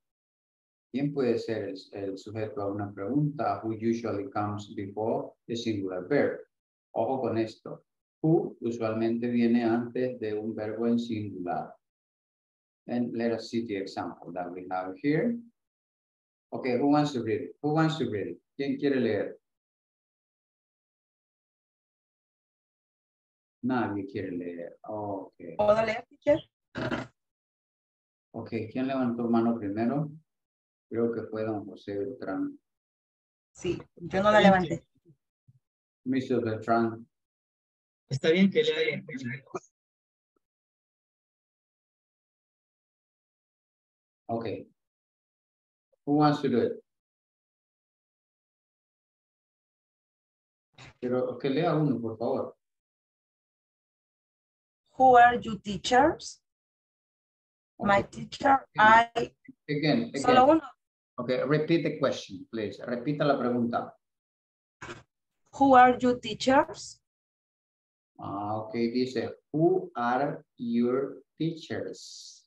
S1: ¿Quién puede ser el, el sujeto a una pregunta? Who usually comes before the singular verb. Ojo con esto. Who usualmente viene antes de un verbo en singular. And let us see the example that we have here. Okay, who wants to read it? Who wants to read it? ¿Quién quiere leer? Nadie quiere leer. Okay.
S2: ¿Puedo leer, teacher?
S1: Ok, ¿quién levantó mano primero? Creo que fue don José Beltrán.
S2: Sí, yo no la levanté.
S1: Mr. Beltrán.
S4: Está bien que lea.
S1: Okay. Who wants to do it? Pero que lea uno, por favor.
S2: Who are you teachers? My teacher, I...
S1: Again, again.
S2: Solo uno.
S1: Okay, repeat the question, please. Repita la pregunta.
S2: Who are you teachers?
S1: Ah, okay, dice, who are your teachers?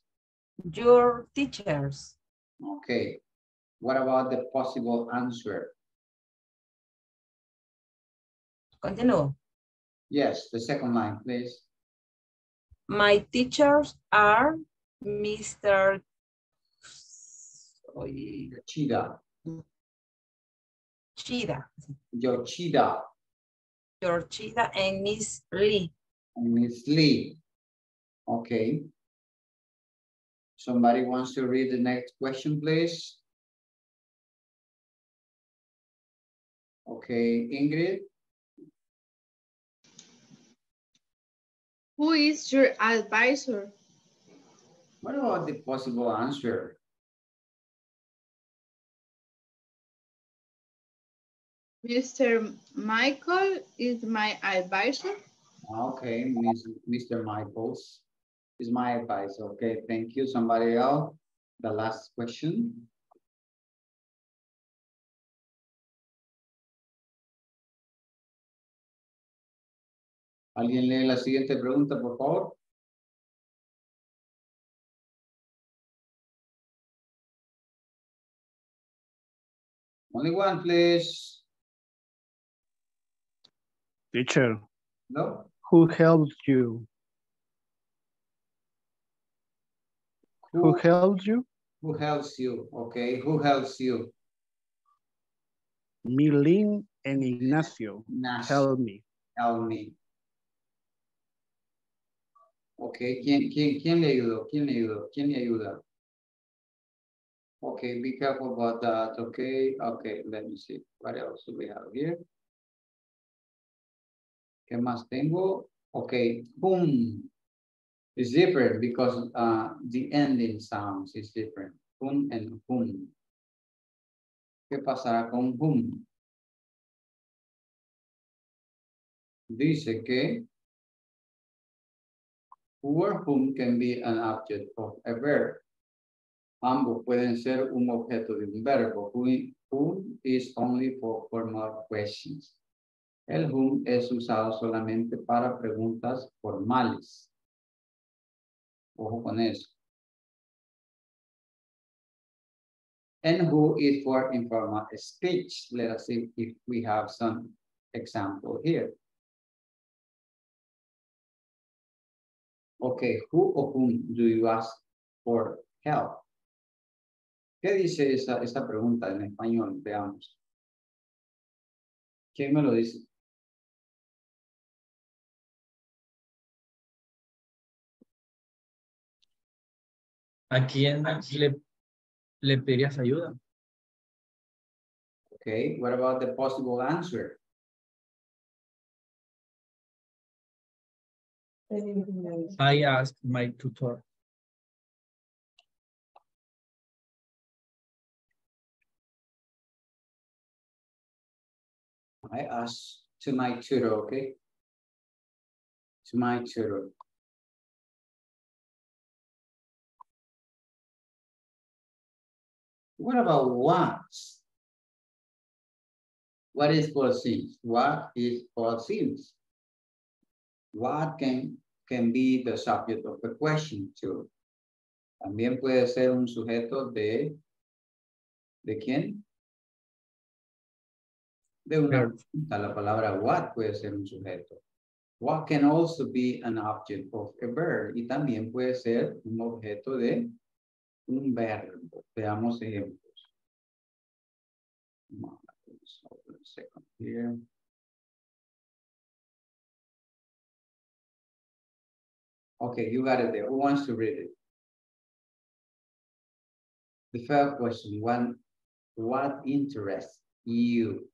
S2: Your teachers.
S1: Okay. What about the possible answer?
S2: Continúo.
S1: Yes, the second line, please.
S2: My teachers are Mr. Oy,
S1: Chida.
S2: Chida.
S1: Yoshida
S2: Chida and Miss Lee.
S1: and Miss Lee. Okay. Somebody wants to read the next question, please? Okay, Ingrid?
S8: Who is your advisor?
S1: What about the possible answer?
S8: Mr. Michael is my advisor.
S1: Ah, okay, Miss, Mr. Michaels is my advice. Okay, thank you. Somebody else? The last question. ¿Alguien lee la siguiente pregunta, por favor? Only one, please.
S3: Teacher,
S1: No?
S3: who helped you? Who helped you?
S1: Who helps you? Okay, who helps you?
S3: Milin and Ignacio
S1: Ignacio.
S3: help me.
S1: Help me. Ok, ¿quién, quién, quién le ayudó? ¿Quién le ayudó? ¿Quién le ayuda? Okay, be careful about that. Okay, okay, let me see. What else do we have here? ¿Qué más tengo? Okay, whom is different because uh, the ending sounds is different. Whom and whom. ¿Qué pasará con whom? Dice que who or whom can be an object of a verb. Ambos pueden ser un objeto de un verbo. Who, whom is only for formal questions. El whom es usado solamente para preguntas formales. Ojo con eso. And who is for informal speech. Let us see if we have some example here. Okay, who or whom do you ask for help? ¿Qué dice esa, pregunta en español? Veamos. ¿Quién me lo dice?
S4: ¿A quién le, le pedirías ayuda?
S1: Okay, what about the possible answer?
S4: I asked my tutor.
S1: I asked to my tutor, okay? To my tutor. What about what? What is for since? What is for since? What can, can be the subject of the question too? También puede ser un sujeto de, ¿de quién? De una pregunta. La palabra what puede ser un sujeto. What can also be an object of a verb y también puede ser un objeto de un verbo. Veamos ejemplos. Okay, you got it there. Who wants to read it? The first question, one, what interests you?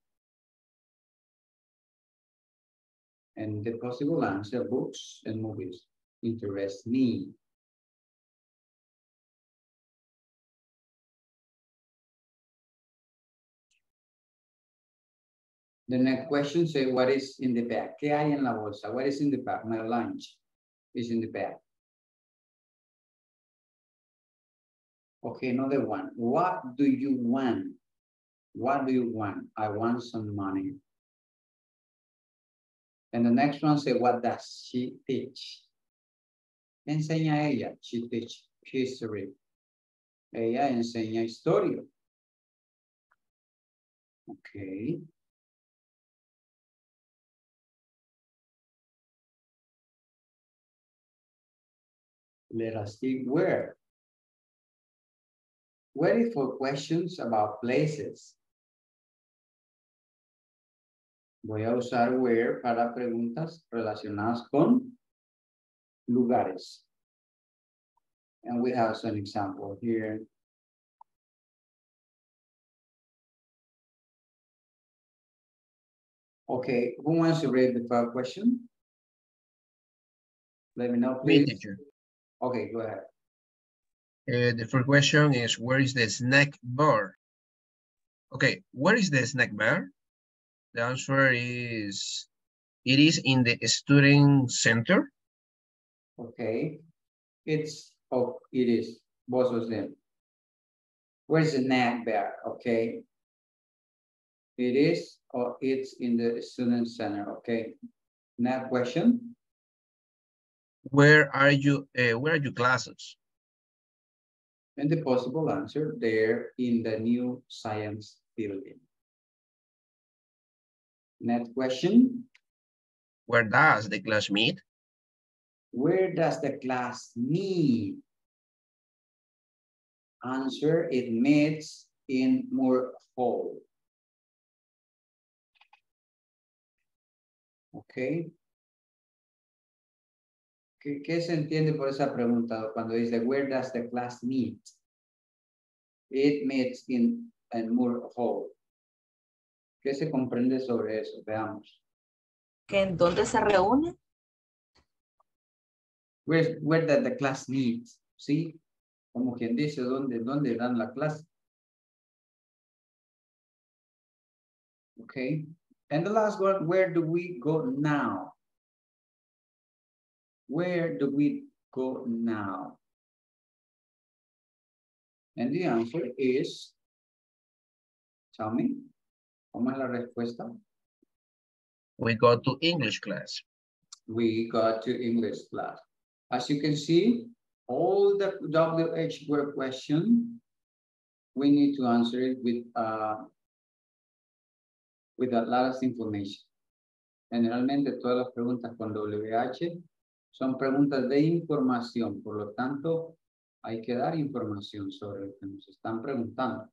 S1: And the possible answer, books and movies interest me. The next question say, what is in the bag? ¿Qué hay en la bolsa? What is in the bag? My lunch is in the bag. Okay, another one. What do you want? What do you want? I want some money. And the next one say, what does she teach? ¿Qué enseña ella? She teach history. Ella enseña historia. Okay. Let us see where. Where is for questions about places. Voy a usar where para preguntas relacionadas con lugares. And we have some example here. Okay, who wants to read the first question? Let me know,
S11: Me,
S1: please.
S11: teacher.
S1: Okay, go ahead.
S11: Uh, the first question is, where is the snack bar? Okay, where is the snack bar? The answer is, it is in the student center.
S1: Okay, it's, oh, it is, both of them. Where's the snack bar? Okay. It is, or it's in the student center, okay. Next question,
S11: Where are you, uh, where are your classes?
S1: and the possible answer there in the new science building. Next question,
S11: Where does the class meet?
S1: where does the class meet? Answer, it meets in Moore Hall. Okay. ¿Qué, qué se entiende por esa pregunta cuando dice, where does the class meet? It meets in, in Moore Hall. ¿Qué se comprende sobre eso? Veamos.
S2: ¿Que en dónde se reúne?
S1: Where, where does the class meet? ¿Sí? Como quien dice, ¿dónde, dónde dan la clase? Okay. And the last one, where do we go now? Where do we go now? And the answer is, tell me, ¿cómo es la respuesta?
S11: We go to English class.
S1: we go to English class. As you can see, all the WH word question, we need to answer it with, uh, with a lot of information. Generalmente todas las preguntas con WH son preguntas de información, por lo tanto, hay que dar información sobre lo que nos están preguntando.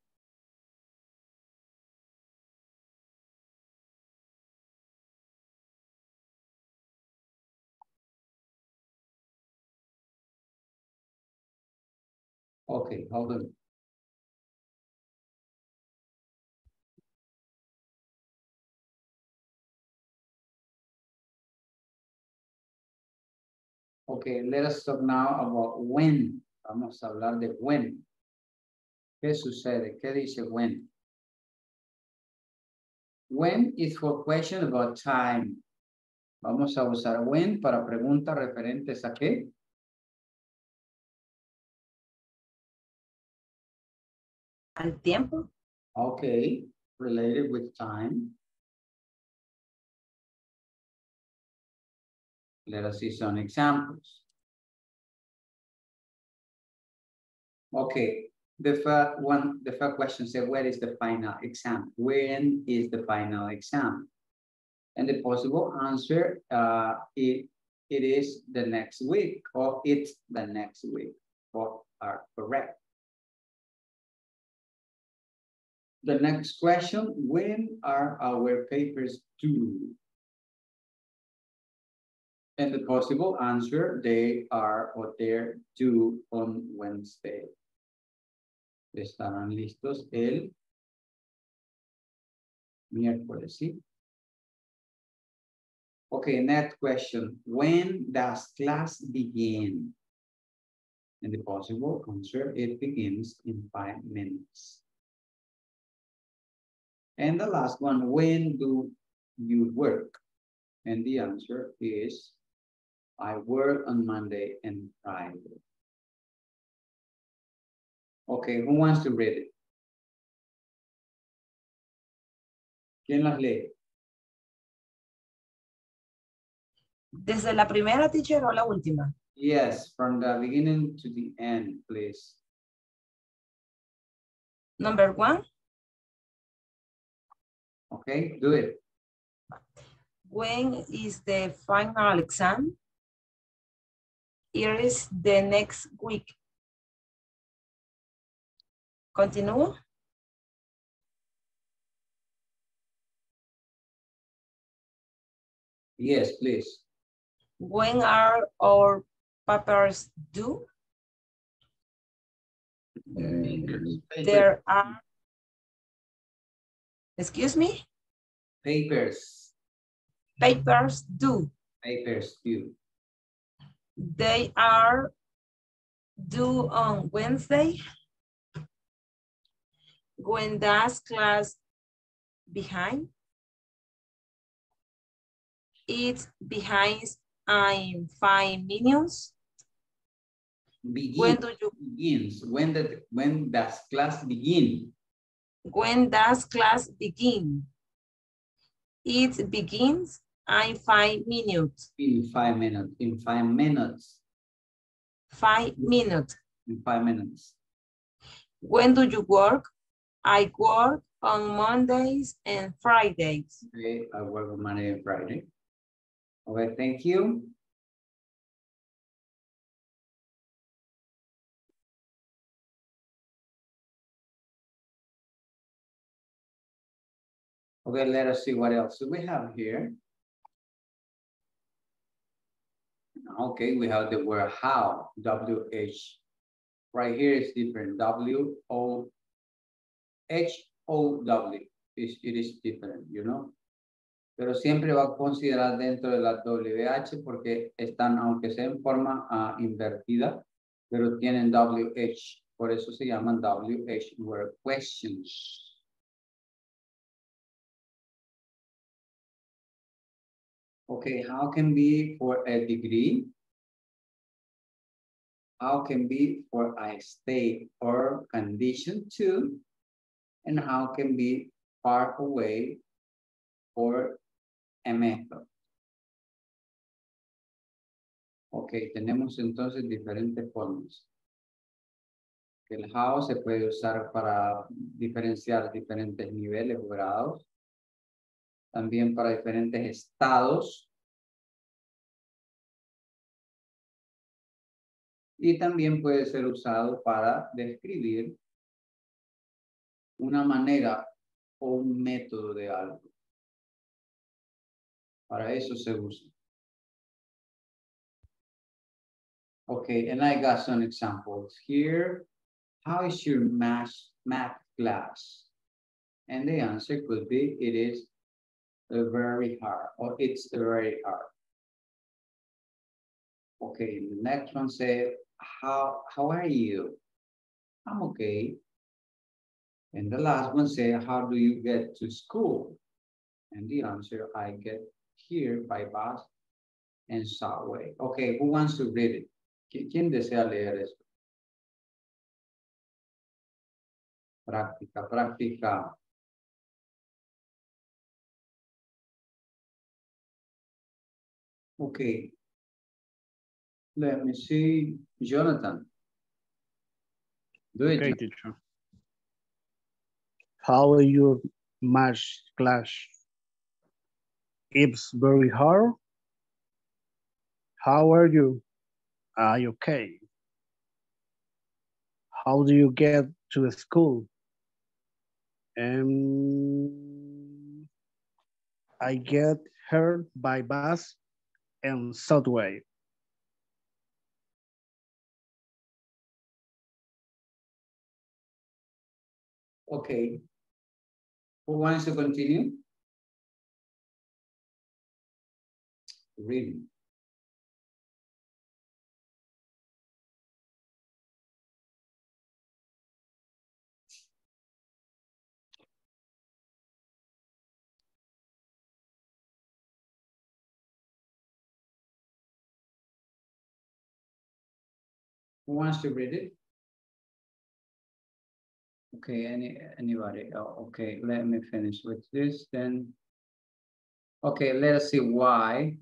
S1: Okay, hold on. Okay, let us talk now about when. Vamos a hablar de when. ¿Qué sucede? ¿Qué dice when? When is for question about time. Vamos a usar when para preguntas referentes a qué?
S2: ¿Al tiempo?
S1: Okay, related with time. Let us see some examples. Okay, the first one, the first question said, where is the final exam? When is the final exam? And the possible answer, uh, it, it is the next week or it's the next week. Both are correct. The next question, when are our papers due? And the possible answer, they are or they're due on Wednesday. Estarán listos el miércoles, ¿sí? Okay, next question. When does class begin? And the possible answer, it begins in five minutes. And the last one, when do you work? And the answer is, I work on Monday and Friday. Okay, who wants to read it? ¿Quién las lee?
S2: Desde la primera teacher o la última.
S1: Yes, from the beginning to the end, please.
S2: Number one,
S1: Okay, do it.
S2: when is the final exam? Here is the next week. Continue.
S1: Yes, please.
S2: When are our papers due? There are, excuse me,
S1: Papers,
S2: papers due.
S1: papers due.
S2: They are due on Wednesday. When does class behind? It's behind in five minutes.
S1: Begin,
S2: When do you,
S1: begins. When the when does class begin?
S2: when does class begin? It begins in five minutes,
S1: In five minutes. In five minutes.
S2: five minutes.
S1: In five minutes.
S2: When do you work? I work on Mondays and Fridays.
S1: Okay, I work on Monday and Friday. Okay, thank you. Okay, let us see what else do we have here. Okay, we have the word how, W-H. Right here is different, W-O, H-O-W, is it is different, you know? Pero siempre va a considerar dentro de la WH porque están, aunque sea en forma ah, invertida, pero tienen WH, por eso se llaman WH word questions. Okay, how can be for a degree? How can be for a state or condition to? And how can be far away for a method? Ok, tenemos entonces diferentes formas. El how se puede usar para diferenciar diferentes niveles o grados también para diferentes estados. Y también puede ser usado para describir una manera o un método de algo. Para eso se usa. Okay, and I got some examples here. How is your math, math class? And the answer could be, it is very hard, or it's very hard. Okay, the next one say, how, how are you? I'm okay. And the last one say, how do you get to school? And the answer, I get here by bus and subway. Okay, who wants to read it? ¿Qui- ¿Quién desea leer esto? Práctica, práctica. Okay. Let me see, Jonathan. Do it.
S3: Okay, teacher. How are your math class? It's very hard. How are you? Are you okay? How do you get to school? Um, I get here by bus and subway.
S1: Okay. Who wants to continue? Reading. Who wants to read it? Okay, any, anybody? Oh, okay, let me finish with this then. Okay, let us see why.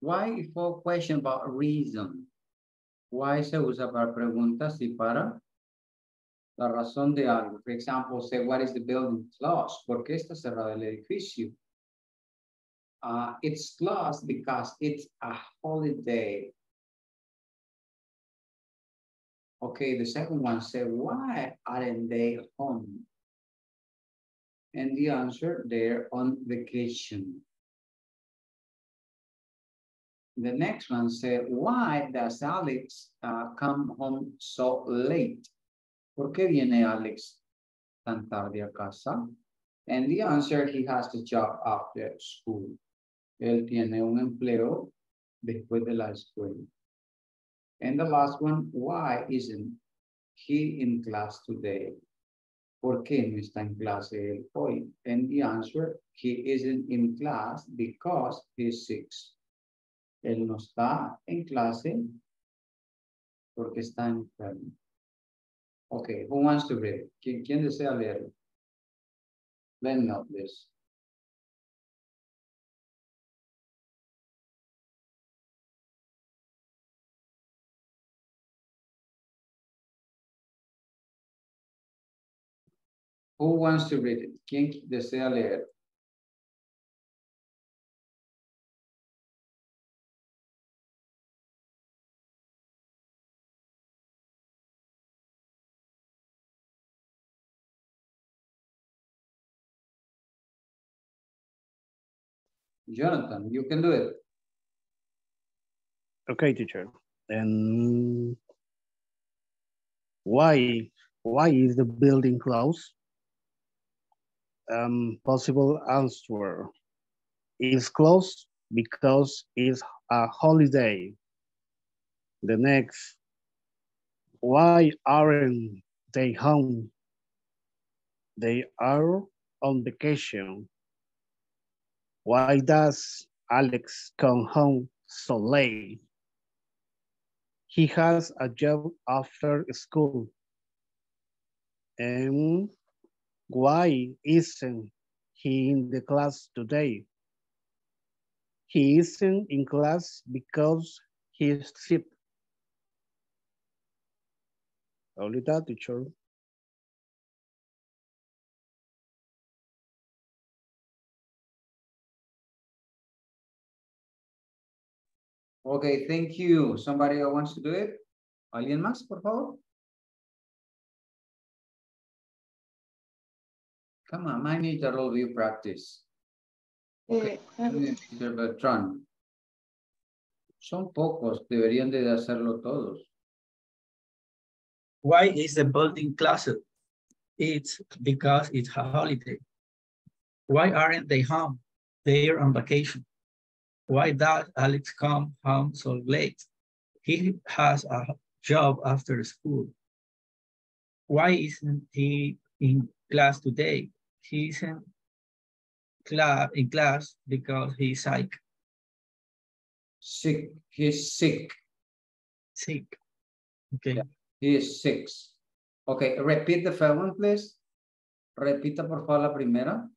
S1: Why for question about reason? Why se usa para preguntas y para la razón de algo. For example, say, what is the building closed? ¿Por qué está cerrado el edificio? Uh, it's closed because it's a holiday. Okay, the second one said, why aren't they home? And the answer, they're on vacation. The next one said, why does Alex uh, come home so late? ¿Por qué viene Alex tan tarde a casa? And the answer, he has a job after school. Él tiene un empleo después de la escuela. And the last one, why isn't he in class today? ¿Por qué no está en clase él hoy? And the answer, he isn't in class because he's sick. Él no está en clase porque está enfermo. Okay, who wants to read? ¿Quién, quién desea leerlo? Let me know, please. Who wants to read it? ¿Quién desea leer? Jonathan, you can do it.
S3: Okay, teacher. And why why is the building closed? Um, possible answer is closed because it's a holiday. The next, why aren't they home? They are on vacation. Why does Alex come home so late? He has a job after school. And why isn't he in the class today? He isn't in class because he is sick. Only that, teacher.
S1: Okay, thank you. Somebody else wants to do it? ¿Alguien más, por favor? Come on, I need eh, a review practice. Okay, Mr. Bertrand. Son pocos, deberían de hacerlo todos.
S4: Why is the building closed? It's because it's a holiday. Why aren't they home? They're on vacation. Why does Alex come home so late? He has a job after school. Why isn't he in class today? He isn't in class because he's sick.
S1: Sick, he's sick.
S4: Sick. Okay.
S1: Yeah, he is sick. Okay, repeat the first one, please. Repita, por favor, la primera.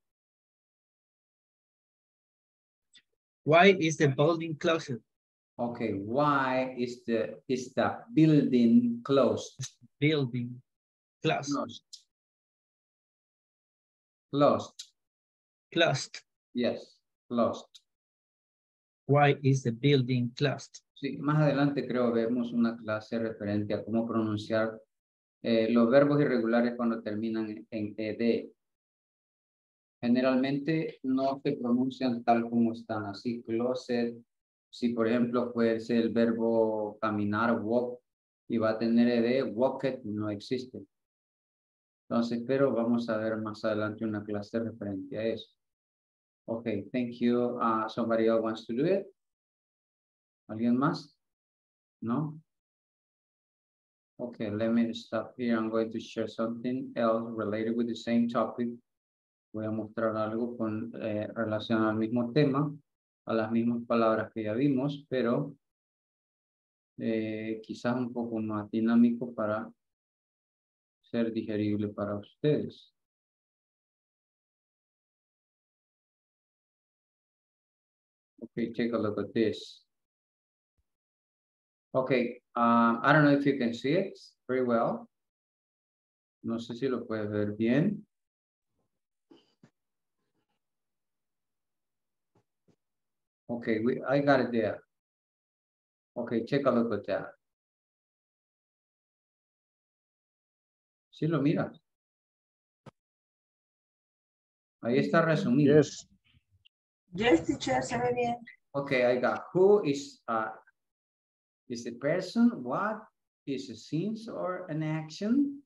S4: Why is the building closed?
S1: Okay, why is the is the building closed?
S4: Building closed.
S1: Closed. Closed.
S4: Closed.
S1: Yes, closed.
S4: Why is the building closed?
S1: Sí, más adelante creo vemos una clase referente a cómo pronunciar eh, los verbos irregulares cuando terminan en ed. Generalmente no se pronuncian tal como están, así closet. Si por ejemplo fuese el verbo caminar, walk, y va a tener ed, walked, no existe. Entonces, pero vamos a ver más adelante una clase referente a eso. Okay, thank you. Uh, somebody else wants to do it? ¿Alguien más? No? Okay, let me stop here. I'm going to share something else related with the same topic. Voy a mostrar algo con eh, relación al mismo tema, a las mismas palabras que ya vimos, pero eh, quizás un poco más dinámico para ser digerible para ustedes. Okay, take a look at this. Okay, um, I don't know if you can see it very well. No sé si lo puedes ver bien. Okay, we, I got it there. Okay, check a look at that. Sí lo miras. Ahí está resumido.
S3: Yes.
S2: Yes, teacher, se ve bien.
S1: Okay, I got who is uh is the person, what is a since or an action.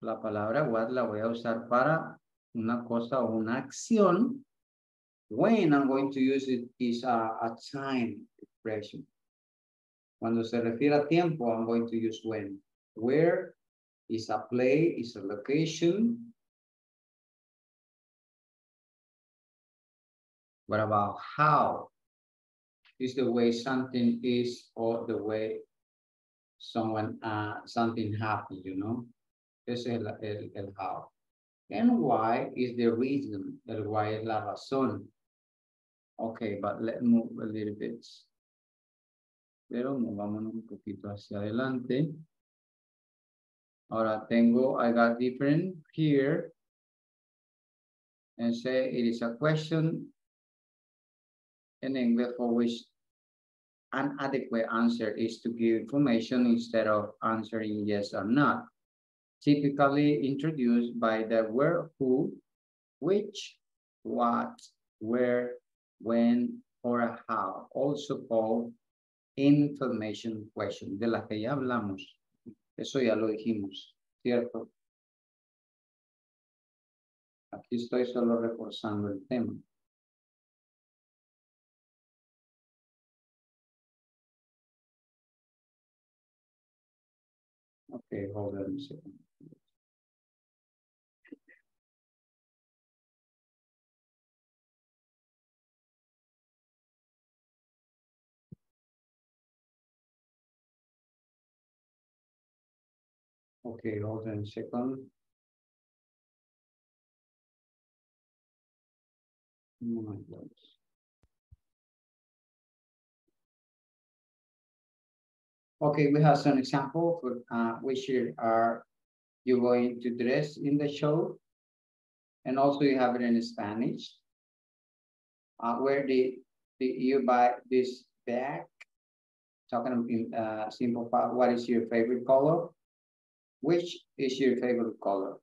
S1: La palabra what la voy a usar para una cosa o una acción. When I'm going to use it is a, a time expression. Cuando se refiere a tiempo, I'm going to use when. Where is a place, is a location. What about how? Is the way something is or the way someone, uh, something happened, you know? Ese es el, el, el how. And why is the reason, el why es la razón. Okay, but let's move a little bit. Pero movámonos un poquito hacia adelante. Ahora tengo, I got different here. And say it is a question in English for which an adequate answer is to give information instead of answering yes or not. Typically introduced by the word who, which, what, where, when, or how, also called information question, de la que ya hablamos. Eso ya lo dijimos, ¿cierto? Aquí estoy solo reforzando el tema. Okay, hold on a second. Okay, hold on a second. Oh my God. Okay, we have some example for uh, which are you going to dress in the show. And also you have it in Spanish. Uh, where did, did you buy this bag? Talking in uh, simple what is your favorite color? Which is your favorite color?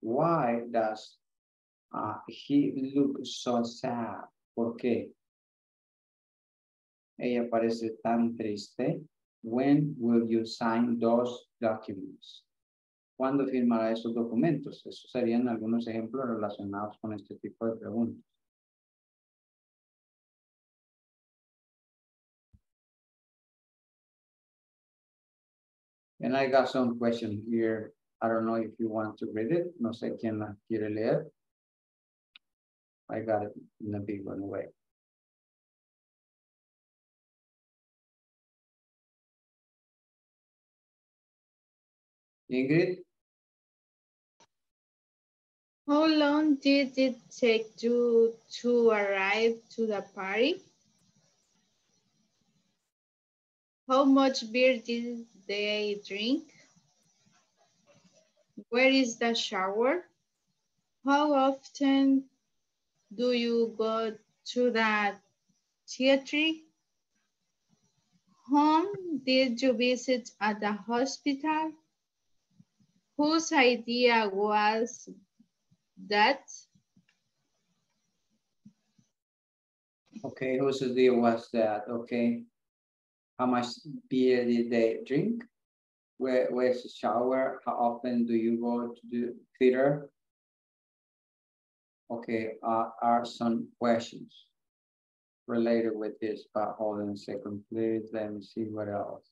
S1: Why does uh, he look so sad? ¿Por qué? Ella parece tan triste. When will you sign those documents? ¿Cuándo firmará esos documentos? Esos serían algunos ejemplos relacionados con este tipo de preguntas. And I got some question here. I don't know if you want to read it. No sé quién la quiere leer. I got it in a big one way. Ingrid?
S8: How long did it take you to arrive to the party? How much beer did they drink? Where is the shower? How often do you go to the theater? Whom did you visit at the hospital? Whose idea was that?
S1: Okay, whose idea was that? Okay. How much beer did they drink? Where, where's the shower? How often do you go to the theater? Okay, uh, are some questions related with this, but hold on a second, please. Let me see what else.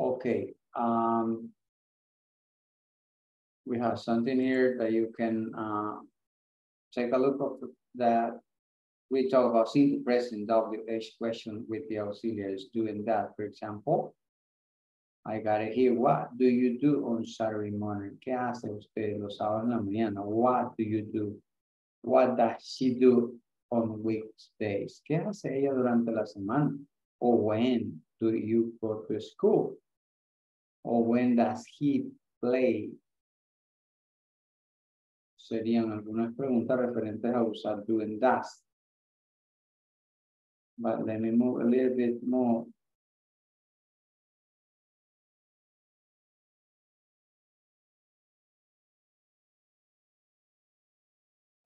S1: Okay, um, we have something here that you can uh, take a look of that. We talk about simple present WH question with the auxiliaries doing that, for example. I got it here. What do you do on Saturday morning? ¿Qué hace usted los sábados en la mañana? What do you do? What does she do on weekdays? ¿Qué hace ella durante la semana? Or when do you go to school? Or when does he play? Serían algunas preguntas referentes a usar do and does. But let me move a little bit more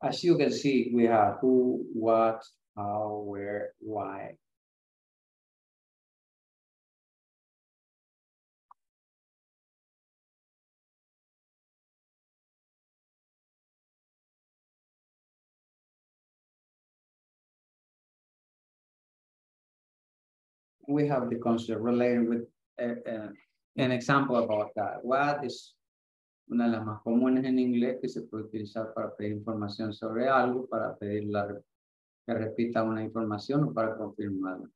S1: As you can see, we have who, what, how, where, why. We have the concept related with uh, uh, an example about that. What is una de las más comunes en inglés que se puede utilizar para pedir información sobre algo, para pedir que repita una información o para confirmarla.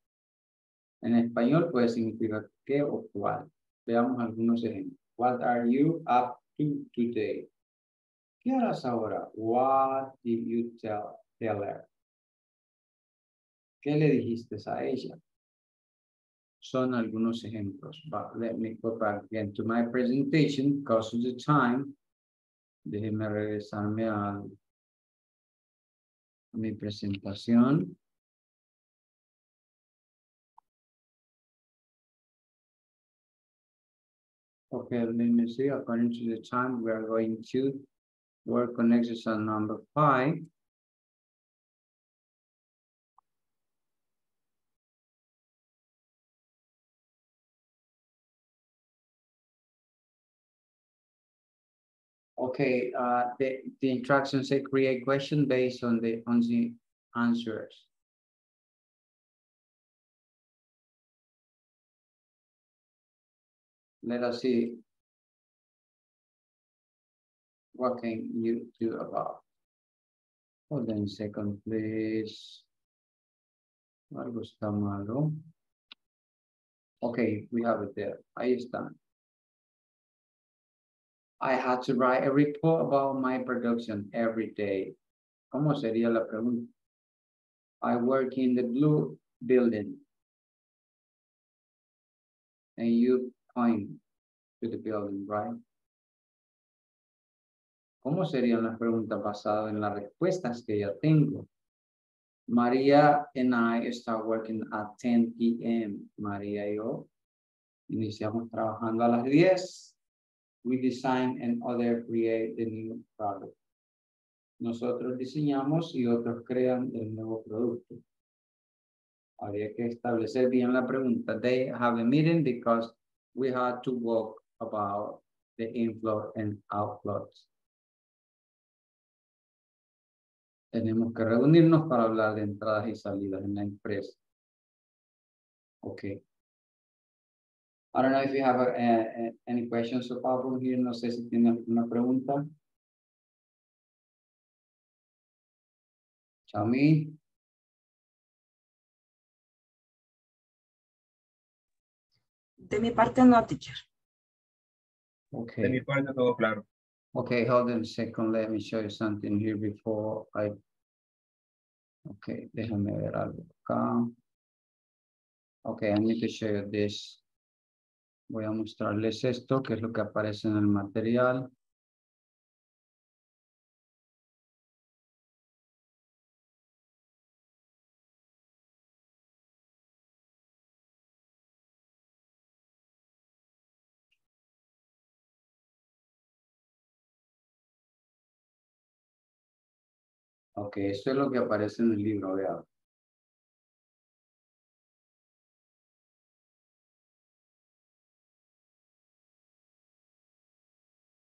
S1: En español puede significar qué o cuál. Veamos algunos ejemplos. What are you up to today? ¿Qué harás ahora? What did you tell, tell her? ¿Qué le dijiste a ella? Son algunos ejemplos. But let me go back again to my presentation because of the time. Déjeme regresarme a, mi presentación. Okay, let me see. According to the time, we are going to work on exercise number five. Okay, uh, the, the instructions say create question based on the, on the answers. Let us see what can you do about. Hold on a second, please. Algo está malo. Okay, we have it there. Ahí está. I had to write a report about my production every day. ¿Cómo sería la pregunta? I work in the blue building. And you point to the building, right? ¿Cómo serían las preguntas basadas en las respuestas que ya tengo? María and I start working at 10 p.m. María y yo iniciamos trabajando a las 10 we design and other create the new product. Nosotros diseñamos y otros crean el nuevo producto. Habría que establecer bien la pregunta. They have a meeting because we had to walk about the inflow and outflows. Tenemos que reunirnos para hablar de entradas y salidas en la empresa. Okay. I don't know if you have a, a, any questions so far from here. No sé si tiene alguna pregunta. Chami.
S2: De mi parte no, teacher.
S1: Okay.
S11: De mi parte todo claro.
S1: Okay, hold on a second. Let me show you something here before I... Okay, déjame ver algo acá. Okay, I need to show you this. Voy a mostrarles esto, que es lo que aparece en el material. Ok, esto es lo que aparece en el libro, vean.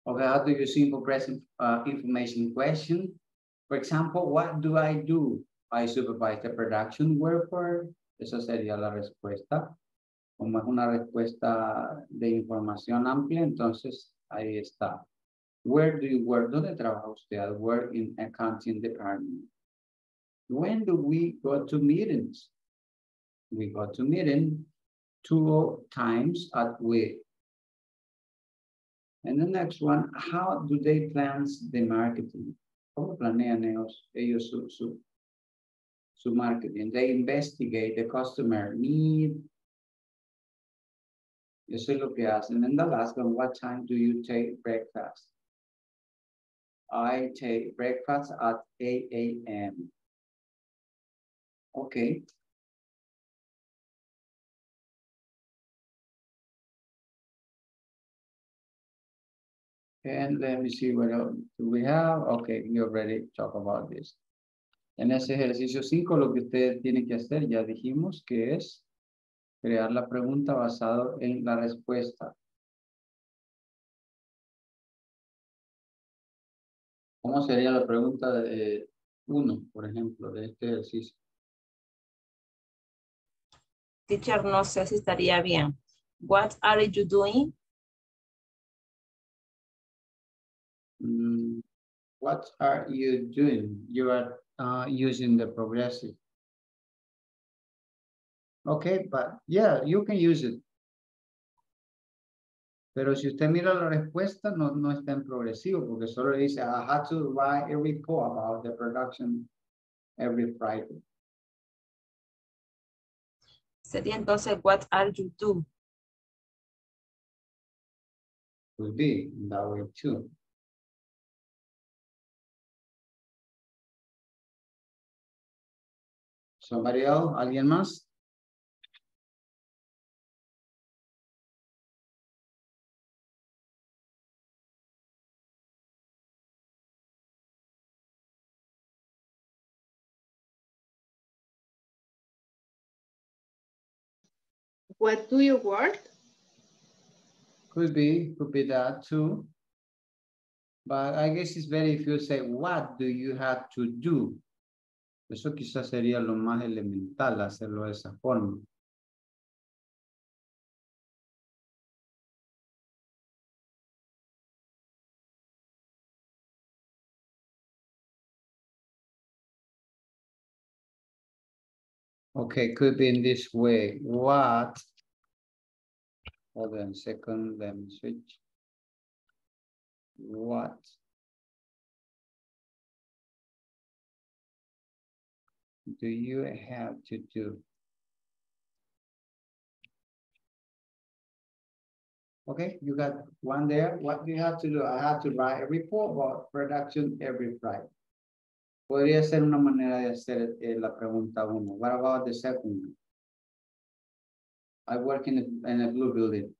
S1: Okay, how do you simple present uh, information question? For example, what do I do? I supervise the production worker. Esa sería la respuesta. Como es una respuesta de información amplia, entonces ahí está. Where do you work? ¿Dónde trabaja usted? I work in accounting department. When do we go to meetings? We go to meeting two times a week. And the next one, how do they plan the marketing? ¿Cómo planean ellos, ellos su, su, su marketing? They investigate the customer need. Eso es lo que hacen. And the last one, what time do you take breakfast? I take breakfast at 8 a.m. Okay. And let me see what else do we have. Okay, we already talk about this. En ese ejercicio 5 lo que usted tiene que hacer, ya dijimos que es crear la pregunta basado en la respuesta. ¿Cómo sería la pregunta de uno, por ejemplo, de este ejercicio?
S2: Teacher, no sé si estaría bien. What are you doing?
S1: What are you doing? You are uh, using the progressive. Okay, but yeah, you can use it. Pero si usted mira la respuesta, no, no está en progresivo, porque solo dice, I had to write a report about the production every Friday.
S2: Sería entonces, what are you do?
S1: Could be that way too. Somebody else? ¿Alguien más?
S8: What do you work?
S1: Could be, could be that too. But I guess it's better if you say, what do you have to do? Eso quizás sería lo más elemental, hacerlo de esa forma. Okay, could be in this way. What? Hold on a second, let me switch. What? Do you have to do? Okay, you got one there. What do you have to do? I have to write a report about production every Friday. Podría ser una manera de hacer eh, la pregunta uno. What about the second one? I work in a, in a blue building.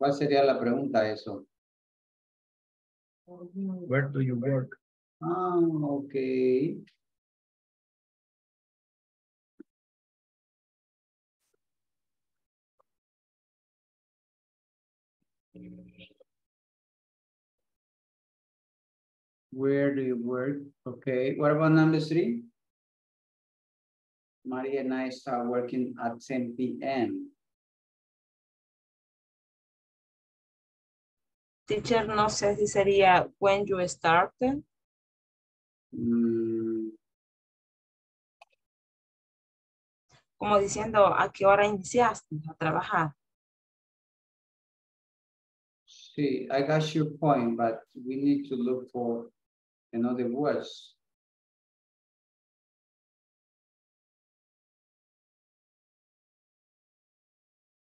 S1: ¿Cuál sería la pregunta eso?
S4: Where do you work?
S1: Ah, okay. Where do you work? Okay, what about number three? Maria and I start working at 10 p.m.
S2: Teacher, no sé si sería when you started.
S1: Mm,
S2: Como diciendo, ¿a qué hora iniciaste a trabajar?
S1: see, I got your point, but we need to look for another words.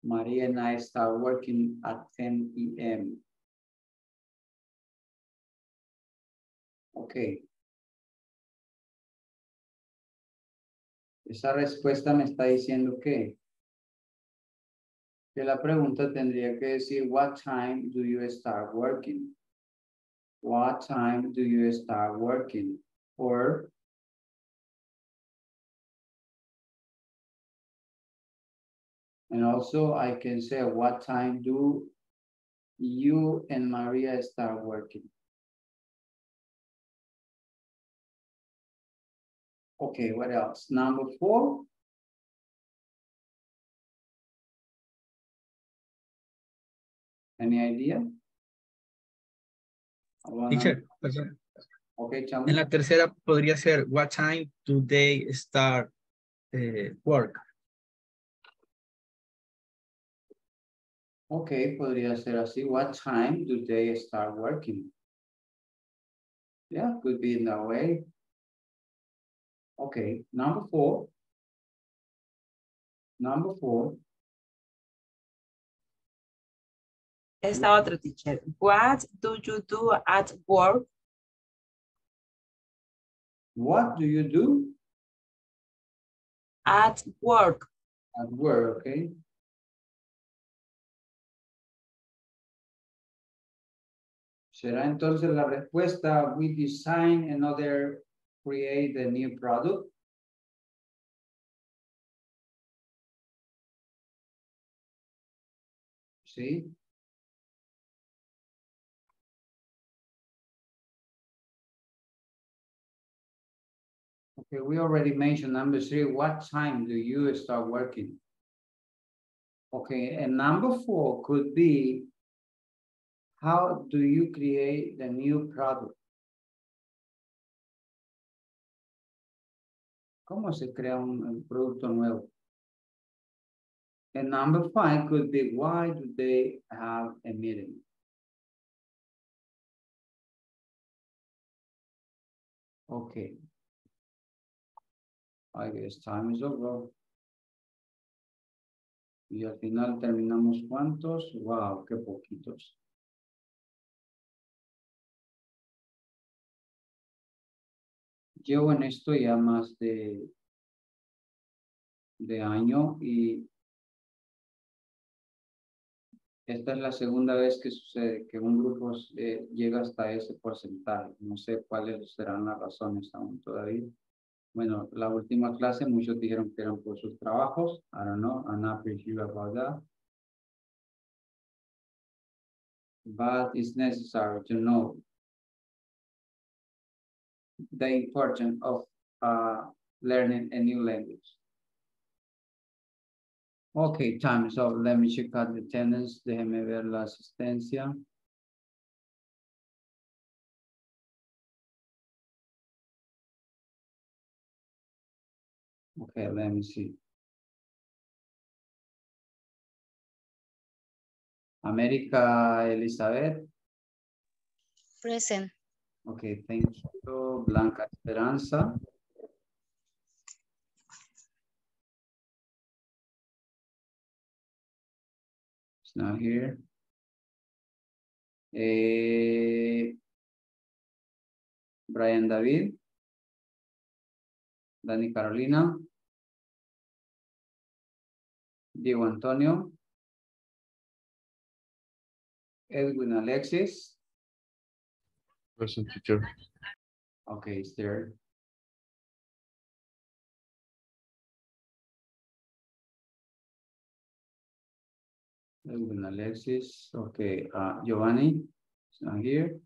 S1: Maria and I start working at 10 p.m. Ok. Esa respuesta me está diciendo que que la pregunta tendría que decir what time do you start working? What time do you start working? Or and also I can say what time do you and Maria start working? Okay, what else? Number four. Any idea?
S4: Teacher.
S1: Okay.
S4: En la tercera podría ser, what time do they start eh, work?
S1: Ok, podría ser así. What time do they start working? Yeah, could be in that way. Okay, number four. Number four.
S2: Esta otra teacher. What do you do at work?
S1: What do you do
S2: At work.
S1: at work? Okay. Será entonces la respuesta, we design another, create a new product. Sí. We already mentioned number three, what time do you start working? Okay, and number four could be, how do you create the new product? ¿Cómo se crea un, un producto nuevo? And number five could be, why do they have a meeting? Okay. I guess time is over. Y al final terminamos cuántos? Wow, qué poquitos. Llevo en esto ya más de, de año y esta es la segunda vez que sucede que un grupo eh, llega hasta ese porcentaje. No sé cuáles serán las razones aún todavía. Bueno, la última clase muchos dijeron que eran por sus trabajos. I don't know, I'm not pretty sure about that. But it's necessary to know the importance of uh, learning a new language. Okay, time up. Let me check out the attendance. Déjeme ver la asistencia. Okay, let me see. América Elizabeth.
S10: Present.
S1: Okay, thank you. Blanca Esperanza. It's not here. Eh, Brian David. Dani Carolina. Diego Antonio. Edwin Alexis.
S12: Present teacher.
S1: Okay, it's there. Edwin Alexis. Okay, uh, Giovanni. It's not here.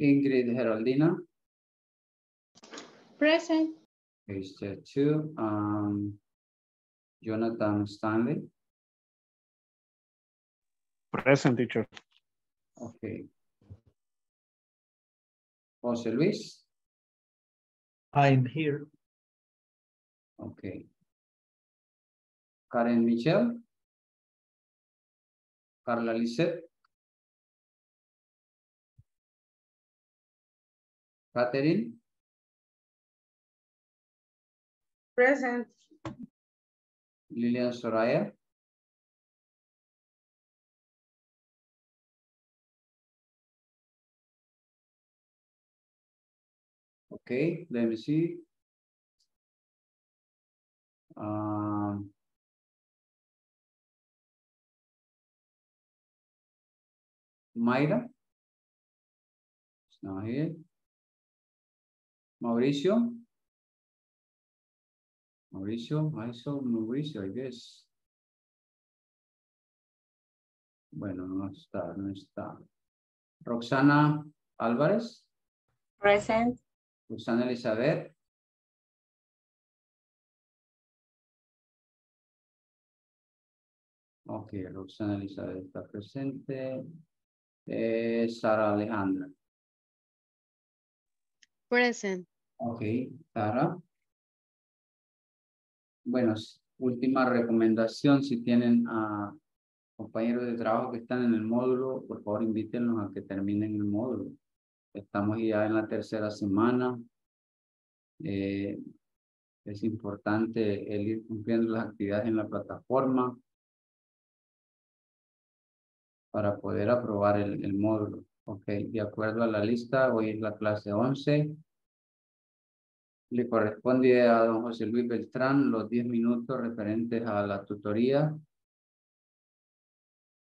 S1: Ingrid Heraldina.
S8: Present.
S1: Okay, it's there too. Um, Jonathan Stanley.
S3: Present teacher.
S1: Okay. Jose Luis.
S4: I'm here.
S1: Okay. Karen Michelle. Carla Lisset. Catherine.
S7: Present.
S1: Lilian Soraya. Okay, let me see. Um, Mayra. It's here. Mauricio. Mauricio, I saw Mauricio, I guess. Bueno, no está, no está. Roxana Álvarez.
S2: Present.
S1: Roxana Elizabeth. Ok, Roxana Elizabeth está presente. Eh, Sara Alejandra.
S6: Present.
S1: Ok, Sara. Bueno, última recomendación, si tienen a compañeros de trabajo que están en el módulo, por favor invítenlos a que terminen el módulo. Estamos ya en la tercera semana. Eh, es importante el ir cumpliendo las actividades en la plataforma para poder aprobar el, el módulo. Ok, de acuerdo a la lista, hoy es la clase 11. Le corresponde a don José Luis Beltrán los 10 minutos referentes a la tutoría.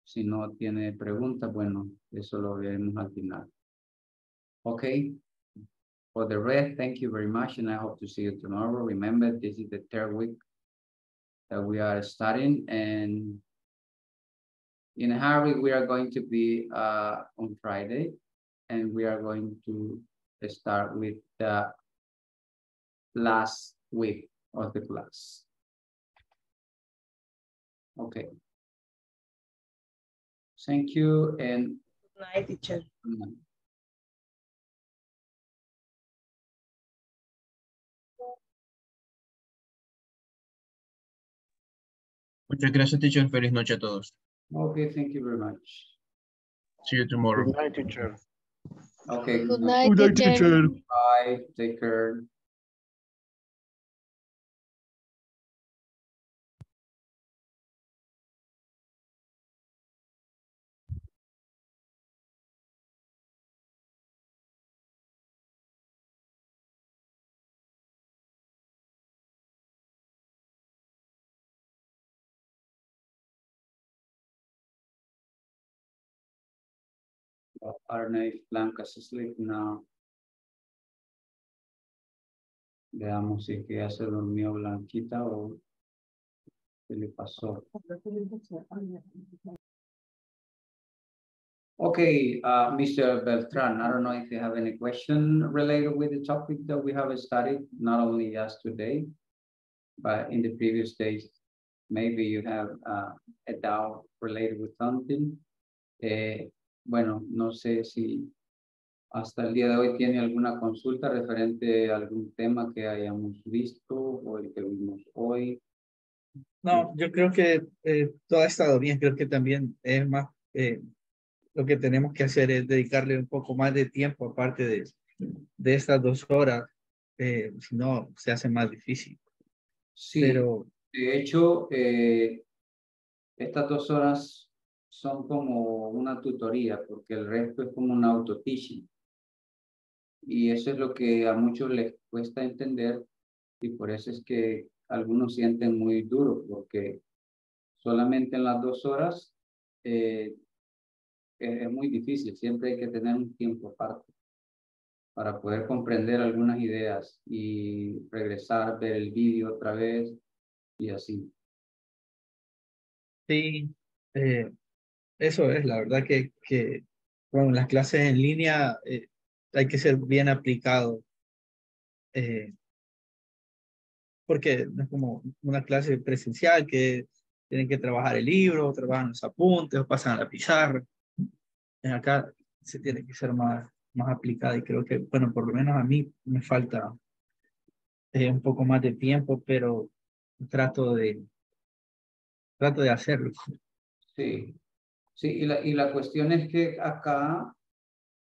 S1: Si no tiene preguntas, bueno, eso lo veremos al final. Okay. For the rest, thank you very much, and I hope to see you tomorrow. Remember, this is the third week that we are starting, and in Harvard, we are going to be uh, on Friday, and we are going to start with the last week of the class. Okay. Thank you, and
S2: Good night, teacher.
S1: good night.
S11: Muchas gracias, teacher. Feliz noche a todos.
S1: Okay, thank you very much.
S11: See you tomorrow.
S3: Good night, teacher.
S1: Okay.
S6: Good night, teacher.
S1: Bye. Take care. Arne Blanca is asleep now. Veamos si que ya se durmió Blanquita o qué le pasó. Okay, uh, Mr. Beltran, I don't know if you have any question related with the topic that we have studied, not only yesterday, but in the previous days. Maybe you have uh, a doubt related with something. Eh, bueno, no sé si hasta el día de hoy tiene alguna consulta referente a algún tema que hayamos visto o el que vimos hoy.
S4: No, yo creo que eh, todo ha estado bien. Creo que también es más, eh, lo que tenemos que hacer es dedicarle un poco más de tiempo aparte de, de estas dos horas. Eh, si no, se hace más difícil.
S1: Sí,
S4: Pero
S1: de hecho, estas dos horas son como una tutoría, porque el resto es como un auto-teaching. Y eso es lo que a muchos les cuesta entender y por eso es que algunos sienten muy duro, porque solamente en las dos horas eh, es, es muy difícil, siempre hay que tener un tiempo aparte para poder comprender algunas ideas y regresar, ver el vídeo otra vez y así.
S4: sí, eh, eso es, la verdad que, que bueno, las clases en línea eh, hay que ser bien aplicado. eh, porque no es como una clase presencial que tienen que trabajar el libro, trabajan los apuntes, o pasan a la pizarra. En acá se tiene que ser más, más aplicada y creo que, bueno, por lo menos a mí me falta eh, un poco más de tiempo, pero trato de, trato de hacerlo.
S1: Sí, sí, y la, y la cuestión es que acá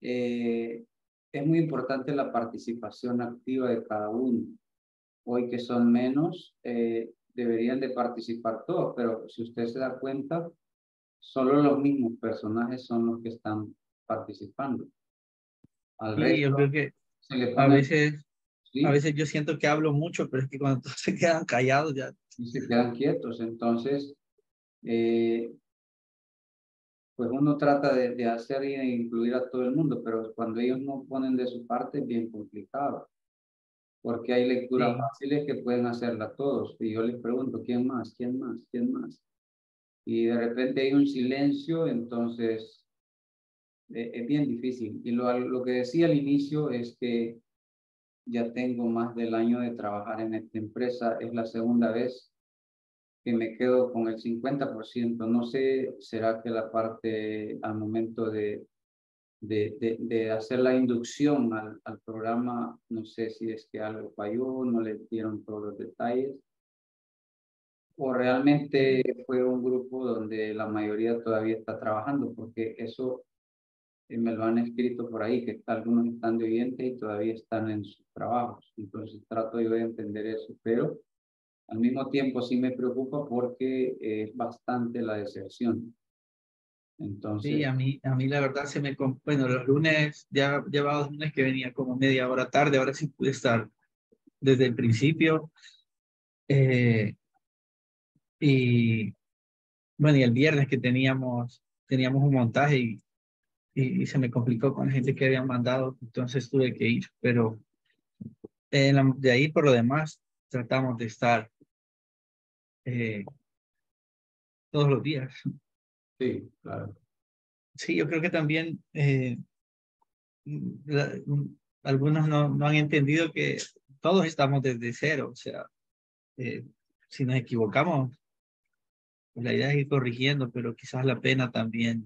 S1: eh, es muy importante la participación activa de cada uno. Hoy que son menos, eh, deberían de participar todos, pero si usted se da cuenta, solo los mismos personajes son los que están participando. Al
S4: Sí, yo
S1: resto,
S4: creo que
S1: se le
S4: a
S1: pone-
S4: veces,
S1: sí,
S4: a veces yo siento que hablo mucho, pero es que cuando todos se quedan callados ya.
S1: y se quedan quietos. Entonces, eh, pues uno trata de, de hacer y de incluir a todo el mundo, pero cuando ellos no ponen de su parte es bien complicado, porque hay lecturas
S4: Sí.
S1: fáciles que pueden hacerla todos. Y yo les pregunto, ¿quién más? ¿Quién más? ¿Quién más? Y de repente hay un silencio, entonces eh, es bien difícil. Y lo, lo que decía al inicio es que ya tengo más del año de trabajar en esta empresa, es la segunda vez que me quedo con el 50%. No sé, será que la parte al momento de, de, de, de hacer la inducción al, al programa, no sé si es que algo falló, no le dieron todos los detalles. o realmente fue un grupo donde la mayoría todavía está trabajando, porque eso eh, me lo han escrito por ahí, que algunos están de oyentes y todavía están en sus trabajos. Entonces trato yo de entender eso, pero al mismo tiempo sí me preocupa porque es bastante la deserción. Entonces,
S4: Sí, a mí, a mí la verdad se me... Bueno, los lunes, ya llevaba dos lunes que venía como media hora tarde, ahora sí pude estar desde el principio. Eh, y bueno, y el viernes que teníamos, teníamos un montaje y, y, y se me complicó con la gente que habían mandado, entonces tuve que ir, pero la- de ahí por lo demás tratamos de estar eh, todos los días.
S1: sí, claro.
S4: Sí, yo creo que también eh, mm, la- mm, algunos no, no han entendido que todos estamos desde cero, o sea, eh, si nos equivocamos, pues la idea es ir corrigiendo, pero quizás la pena también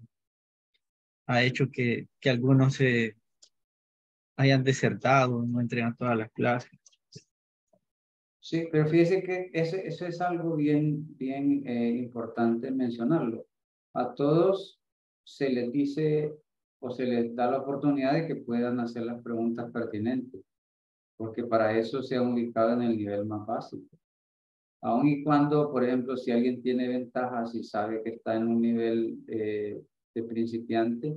S4: ha hecho que, que algunos se hayan desertado, no entregan todas las clases.
S1: Sí, pero fíjese que ese, eso es algo bien, bien eh, importante mencionarlo. A todos se les dice o se les da la oportunidad de que puedan hacer las preguntas pertinentes, porque para eso se han ubicado en el nivel más básico. Aun y cuando, por ejemplo, si alguien tiene ventajas y sabe que está en un nivel eh, de principiante,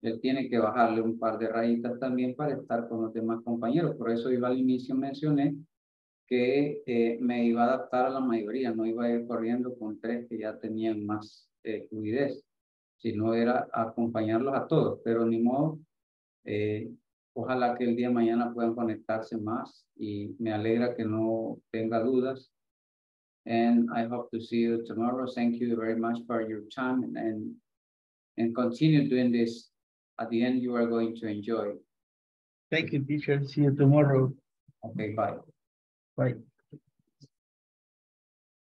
S1: él tiene que bajarle un par de rayitas también para estar con los demás compañeros. Por eso yo al inicio mencioné que eh, me iba a adaptar a la mayoría, no iba a ir corriendo con tres que ya tenían más eh, fluidez, sino era acompañarlos a todos, pero ni modo, eh, ojalá que el día de mañana puedan conectarse más y me alegra que no tenga dudas. And I hope to see you tomorrow. Thank you very much for your time and, and, and continue doing this. At the end, you are going to enjoy.
S4: Thank you, teacher. See you tomorrow.
S1: Okay, bye.
S4: Bye.